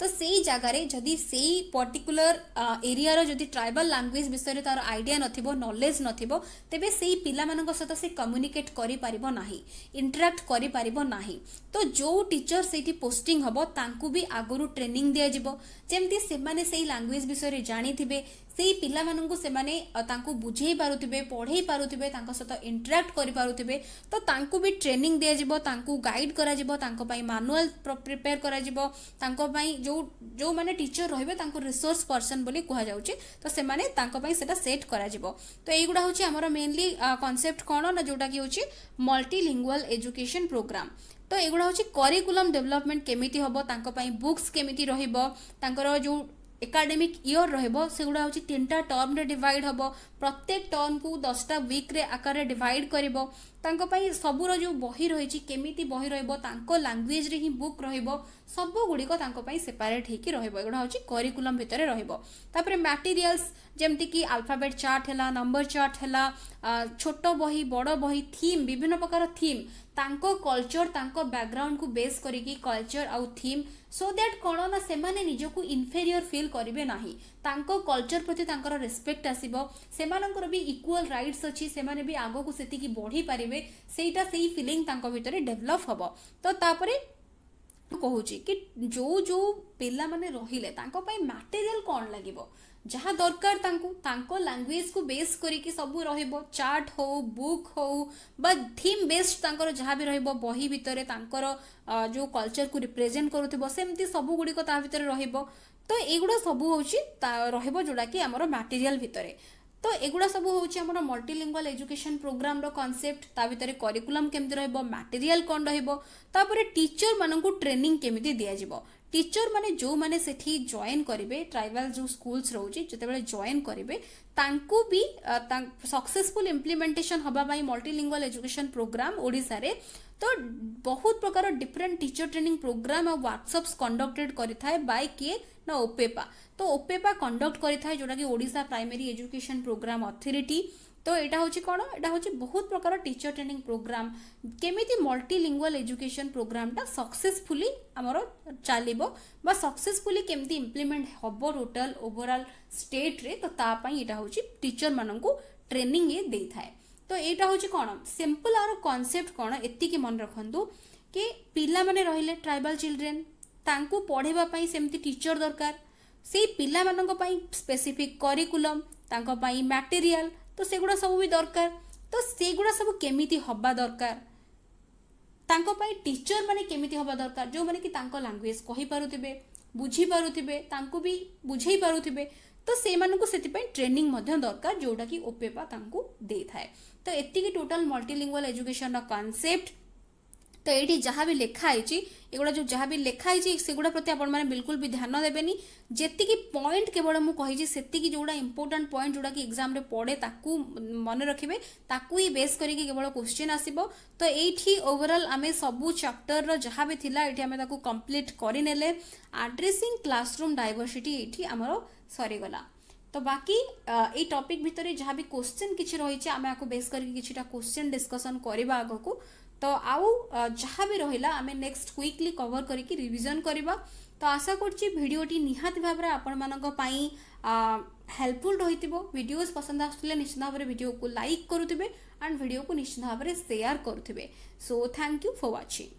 ତ ସେଇ ଜାଗାରେ ଯଦି ସେଇ ପର୍ଟିକୁଲାର ଏରିଆର ଯଦି ଟ୍ରାଇବାଲ୍ ଲାଙ୍ଗୁଏଜ ବିଷୟରେ ତାର ଆଇଡ଼ିଆ ନଥିବ ନଲେଜ୍ ନଥିବ ତେବେ ସେଇ ପିଲାମାନଙ୍କ ସହିତ ସେ କମ୍ୟୁନିକେଟ୍ କରିପାରିବ ନାହିଁ ଇଣ୍ଟରାକ୍ଟ କରିପାରିବ ନାହିଁ ତ ଯେଉଁ ଟିଚର ସେଇଠି ପୋଷ୍ଟିଂ ହେବ ତାଙ୍କୁ ବି ଆଗରୁ ଟ୍ରେନିଂ ଦିଆଯିବ ଯେମିତି ସେମାନେ ସେଇ ଲାଙ୍ଗୁଏଜ୍ ବିଷୟରେ ଜାଣିଥିବେ ସେଇ ପିଲାମାନଙ୍କୁ ସେମାନେ ତାଙ୍କୁ ବୁଝେଇ ପାରୁଥିବେ ପଢ଼େଇ ପାରୁଥିବେ ତାଙ୍କ ସହିତ ଇଣ୍ଟରାକ୍ଟ କରିପାରୁଥିବେ ତ ତାଙ୍କୁ ବି ଟ୍ରେନିଂ ଦିଆଯିବ ତାଙ୍କୁ ଗାଇଡ଼ କରାଯିବ ତାଙ୍କ ପାଇଁ ମାନୁଆଲ୍ ପ୍ରିପେୟାର କରାଯିବ ତାଙ୍କ ପାଇଁ ଯେଉଁ ଯେଉଁମାନେ ଟିଚର ରହିବେ ତାଙ୍କୁ ରିସୋର୍ସ ପର୍ସନ୍ ବୋଲି କୁହାଯାଉଛି ତ ସେମାନେ ତାଙ୍କ ପାଇଁ ସେଟା ସେଟ୍ କରାଯିବ ତ ଏଇଗୁଡ଼ା ହେଉଛି ଆମର ମେନଲି କନସେପ୍ଟ କ'ଣ ନା ଯେଉଁଟାକି ହେଉଛି ମଲ୍ଟିଲିଙ୍ଗୁଆଲ୍ ଏଜୁକେସନ୍ ପ୍ରୋଗ୍ରାମ୍ ତ ଏଗୁଡ଼ା ହେଉଛି କରିକୁଲମ୍ ଡେଭଲପମେଣ୍ଟ କେମିତି ହେବ ତାଙ୍କ ପାଇଁ ବୁକ୍ସ କେମିତି ରହିବ ତାଙ୍କର ଯେଉଁ একাডেমিক ইয়র রহব সেগুড়া হচ্ছে তিনটা টর্মরে ডিভাইড হব প্রত্যেক টর্মকু দশটা উইক্রে আকারে ডিভাইড করব তাঁপাই সবুর যে বহি রয়েছে কেমিটি বহি রহব তাঁক ল্যাঙ্গুয়েজরে হি বুক রহব সবুগুড়িক তাঁপাই সেপারেট হয়েকি রহব এগুলো হচ্ছে কারিকুলম ভিতরে রহব তাপরে ম্যাটেরিয়ালস যেমতিকি আলফাবেট চার্ট হেলা নম্বর চার্ট হেলা ছোট বহি বড় বহি থিম বিভিন্ন প্রকার থিম ତାଙ୍କ କଲଚର ତାଙ୍କ ବ୍ୟାକଗ୍ରାଉଣ୍ଡକୁ ବେସ୍ କରିକି କଲଚର ଆଉ ଥିମ୍ ସୋ ଦ୍ୟାଟ୍ କ'ଣ ନା ସେମାନେ ନିଜକୁ ଇନଫେରିୟର ଫିଲ୍ କରିବେ ନାହିଁ ତାଙ୍କ କଲଚର ପ୍ରତି ତାଙ୍କର ରେସ୍ପେକ୍ଟ ଆସିବ ସେମାନଙ୍କର ବି ଇକ୍ୱାଲ୍ ରାଇଟ୍ସ ଅଛି ସେମାନେ ବି ଆଗକୁ ସେତିକି ବଢ଼ି ପାରିବେ ସେଇଟା ସେଇ ଫିଲିଂ ତାଙ୍କ ଭିତରେ ଡେଭଲପ୍ ହେବ ତ ତାପରେ କହୁଛି କି ଯେଉଁ ଯେଉଁ ପିଲାମାନେ ରହିଲେ ତାଙ୍କ ପାଇଁ ମ୍ୟାଟେରିଆଲ୍ କ'ଣ ଲାଗିବ ଯାହା ଦରକାର ତାଙ୍କୁ ତାଙ୍କ ଲାଙ୍ଗୁଏଜକୁ ବେସ୍ କରିକି ସବୁ ରହିବ ଚାର୍ଟ ହଉ ବୁକ୍ ହଉ ବା ଥିମ୍ ବେସ୍ଡ ତାଙ୍କର ଯାହା ବି ରହିବ ବହି ଭିତରେ ତାଙ୍କର ଯେଉଁ କଲଚରକୁ ରିପ୍ରେଜେଣ୍ଟ କରୁଥିବ ସେମିତି ସବୁ ଗୁଡ଼ିକ ତା ଭିତରେ ରହିବ ତ ଏଇଗୁଡ଼ା ସବୁ ହେଉଛି ରହିବ ଯେଉଁଟାକି ଆମର ମ୍ୟାଟେରିଆଲ ଭିତରେ ତ ଏଗୁଡ଼ା ସବୁ ହେଉଛି ଆମର ମଲ୍ଟିଲିଙ୍ଗୁଆଲ ଏଜୁକେସନ୍ ପ୍ରୋଗ୍ରାମର କନସେପ୍ଟ ତା ଭିତରେ କରିକୁଲମ୍ କେମିତି ରହିବ ମ୍ୟାଟେରିଆଲ କ'ଣ ରହିବ ତାପରେ ଟିଚରମାନଙ୍କୁ ଟ୍ରେନିଂ କେମିତି ଦିଆଯିବ टीचर मैंने जो मैंने सेठी जॉइन करेंगे ट्राइबाल जो स्कूल्स रोचे जो जॉइन करेंगे भी सक्सेसफुल इम्प्लीमेंटेशन हाँपाई मल्टीलिंगुआल एजुकेशन प्रोग्राम ओडार तो बहुत प्रकार डिफरेंट टीचर ट्रेनिंग प्रोग्राम और व्हाट्सअप्स कंडक्टेड करें बाय किए ना ओपेपा तो ओपेपा कंडक्ट करें जोटा कि ओडा प्राइमरी एजुकेशन प्रोग्राम अथॉरिटी তো এটা হচ্ছে কোণ এটা হচ্ছে বহুত প্রকার টিচর ট্রেনিং প্রোগ্রাম কেমিতি মল্টিলিঙ্গুয়াল এজুকেশন প্রোগ্রামটা সকসেসফুলি আমার চালিব বা সকসেসফুলি কেমিতি ইমপ্লিমেন্ট হব টোটাল ওভরঅল স্টেট্রে তো তাপাই এটা হচ্ছে টিচর মানুষ ট্রেনিং দিয়ে থাকে তো এইটা হচ্ছে কোণ সিম্পল আর কনসেপ্ট কোণ এতিকি মনে রাখতু କି ପିଲାମାନେ ରହିଲେ ଟ୍ରାଇବାଲ୍ ଚିଲଡ୍ରେନ୍ ତାଙ୍କୁ ପଢ଼େଇବା ପାଇଁ ସେମିତି ଟିଚର୍ ଦରକାର ସେଇ ପିଲାମାନଙ୍କ ପାଇଁ ସ୍ପେସିଫିକ୍ କରିକୁଲମ୍ ତାଙ୍କ ପାଇଁ ମ୍ୟାଟେରିଆଲ୍ ତ ସେଗୁଡ଼ା ସବୁ ବି ଦରକାର ତ ସେଗୁଡ଼ା ସବୁ କେମିତି ହେବା ଦରକାର ତାଙ୍କ ପାଇଁ ଟିଚର୍ମାନେ କେମିତି ହେବା ଦରକାର ଯେଉଁମାନେ କି ତାଙ୍କ ଲାଙ୍ଗୁଏଜ୍ କହିପାରୁଥିବେ ବୁଝିପାରୁଥିବେ ତାଙ୍କୁ ବି ବୁଝେଇ ପାରୁଥିବେ ତ ସେଇମାନଙ୍କୁ ସେଥିପାଇଁ ଟ୍ରେନିଂ ମଧ୍ୟ ଦରକାର ଯେଉଁଟାକି ଓପେପା ତାଙ୍କୁ ଦେଇଥାଏ ତ ଏତିକି ଟୋଟାଲ୍ ମଲ୍ଟିଲିଙ୍ଗୁଆଲ୍ ଏଜୁକେସନ୍ର କନସେପ୍ଟ ତ ଏଇଠି ଯାହା ବି ଲେଖା ହେଇଛି ଏଗୁଡ଼ା ଯେଉଁ ଯାହା ବି ଲେଖା ହେଇଛି ସେଗୁଡ଼ା ପ୍ରତି ଆପଣମାନେ ବିଲକୁଲ ବି ଧ୍ୟାନ ଦେବେନି ଯେତିକି ପଏଣ୍ଟ କେବଳ ମୁଁ କହିଛି ସେତିକି ଯେଉଁଗୁଡ଼ା ଇମ୍ପୋର୍ଟାଣ୍ଟ ପଏଣ୍ଟ ଯେଉଁଟାକି ଏକ୍ଜାମ୍ରେ ପଡ଼େ ତାକୁ ମନେ ରଖିବେ ତାକୁ ହିଁ ବେସ୍ କରିକି କେବଳ କୋଶ୍ଚିନ୍ ଆସିବ ତ ଏଇଠି ଓଭରଅଲ୍ ଆମେ ସବୁ ଚାପ୍ଟରର ଯାହା ବି ଥିଲା ଏଇଠି ଆମେ ତାକୁ କମ୍ପ୍ଲିଟ୍ କରିନେଲେ ଆଡ୍ରେସିଂ କ୍ଲାସରୁମ୍ ଡାଇଭର୍ସିଟି ଏଇଠି ଆମର ସରିଗଲା তো বাকি এই টপিক ভিতরে যা বি কোশ্চেন কিছু রয়েছে আমি আকু বেস করি কিছুটা কোশ্চেন ডিসকসন করা আগকু ତ ଆଉ ଯାହା ବି ରହିଲା ଆମେ ନେକ୍ସଟ କ୍ୱିକଲି କଭର କରିକି ରିଭିଜନ୍ କରିବା ତ ଆଶା କରୁଛି ଭିଡ଼ିଓଟି ନିହାତି ଭାବରେ ଆପଣମାନଙ୍କ ପାଇଁ ହେଲ୍ପଫୁଲ୍ ରହିଥିବ ଭିଡ଼ିଓଜ୍ ପସନ୍ଦ ଆସୁଥିଲେ ନିଶ୍ଚିତ ଭାବରେ ଭିଡ଼ିଓକୁ ଲାଇକ୍ କରୁଥିବେ ଆଣ୍ଡ ଭିଡ଼ିଓକୁ ନିଶ୍ଚିତ ଭାବରେ ସେୟାର କରୁଥିବେ so thank you for watching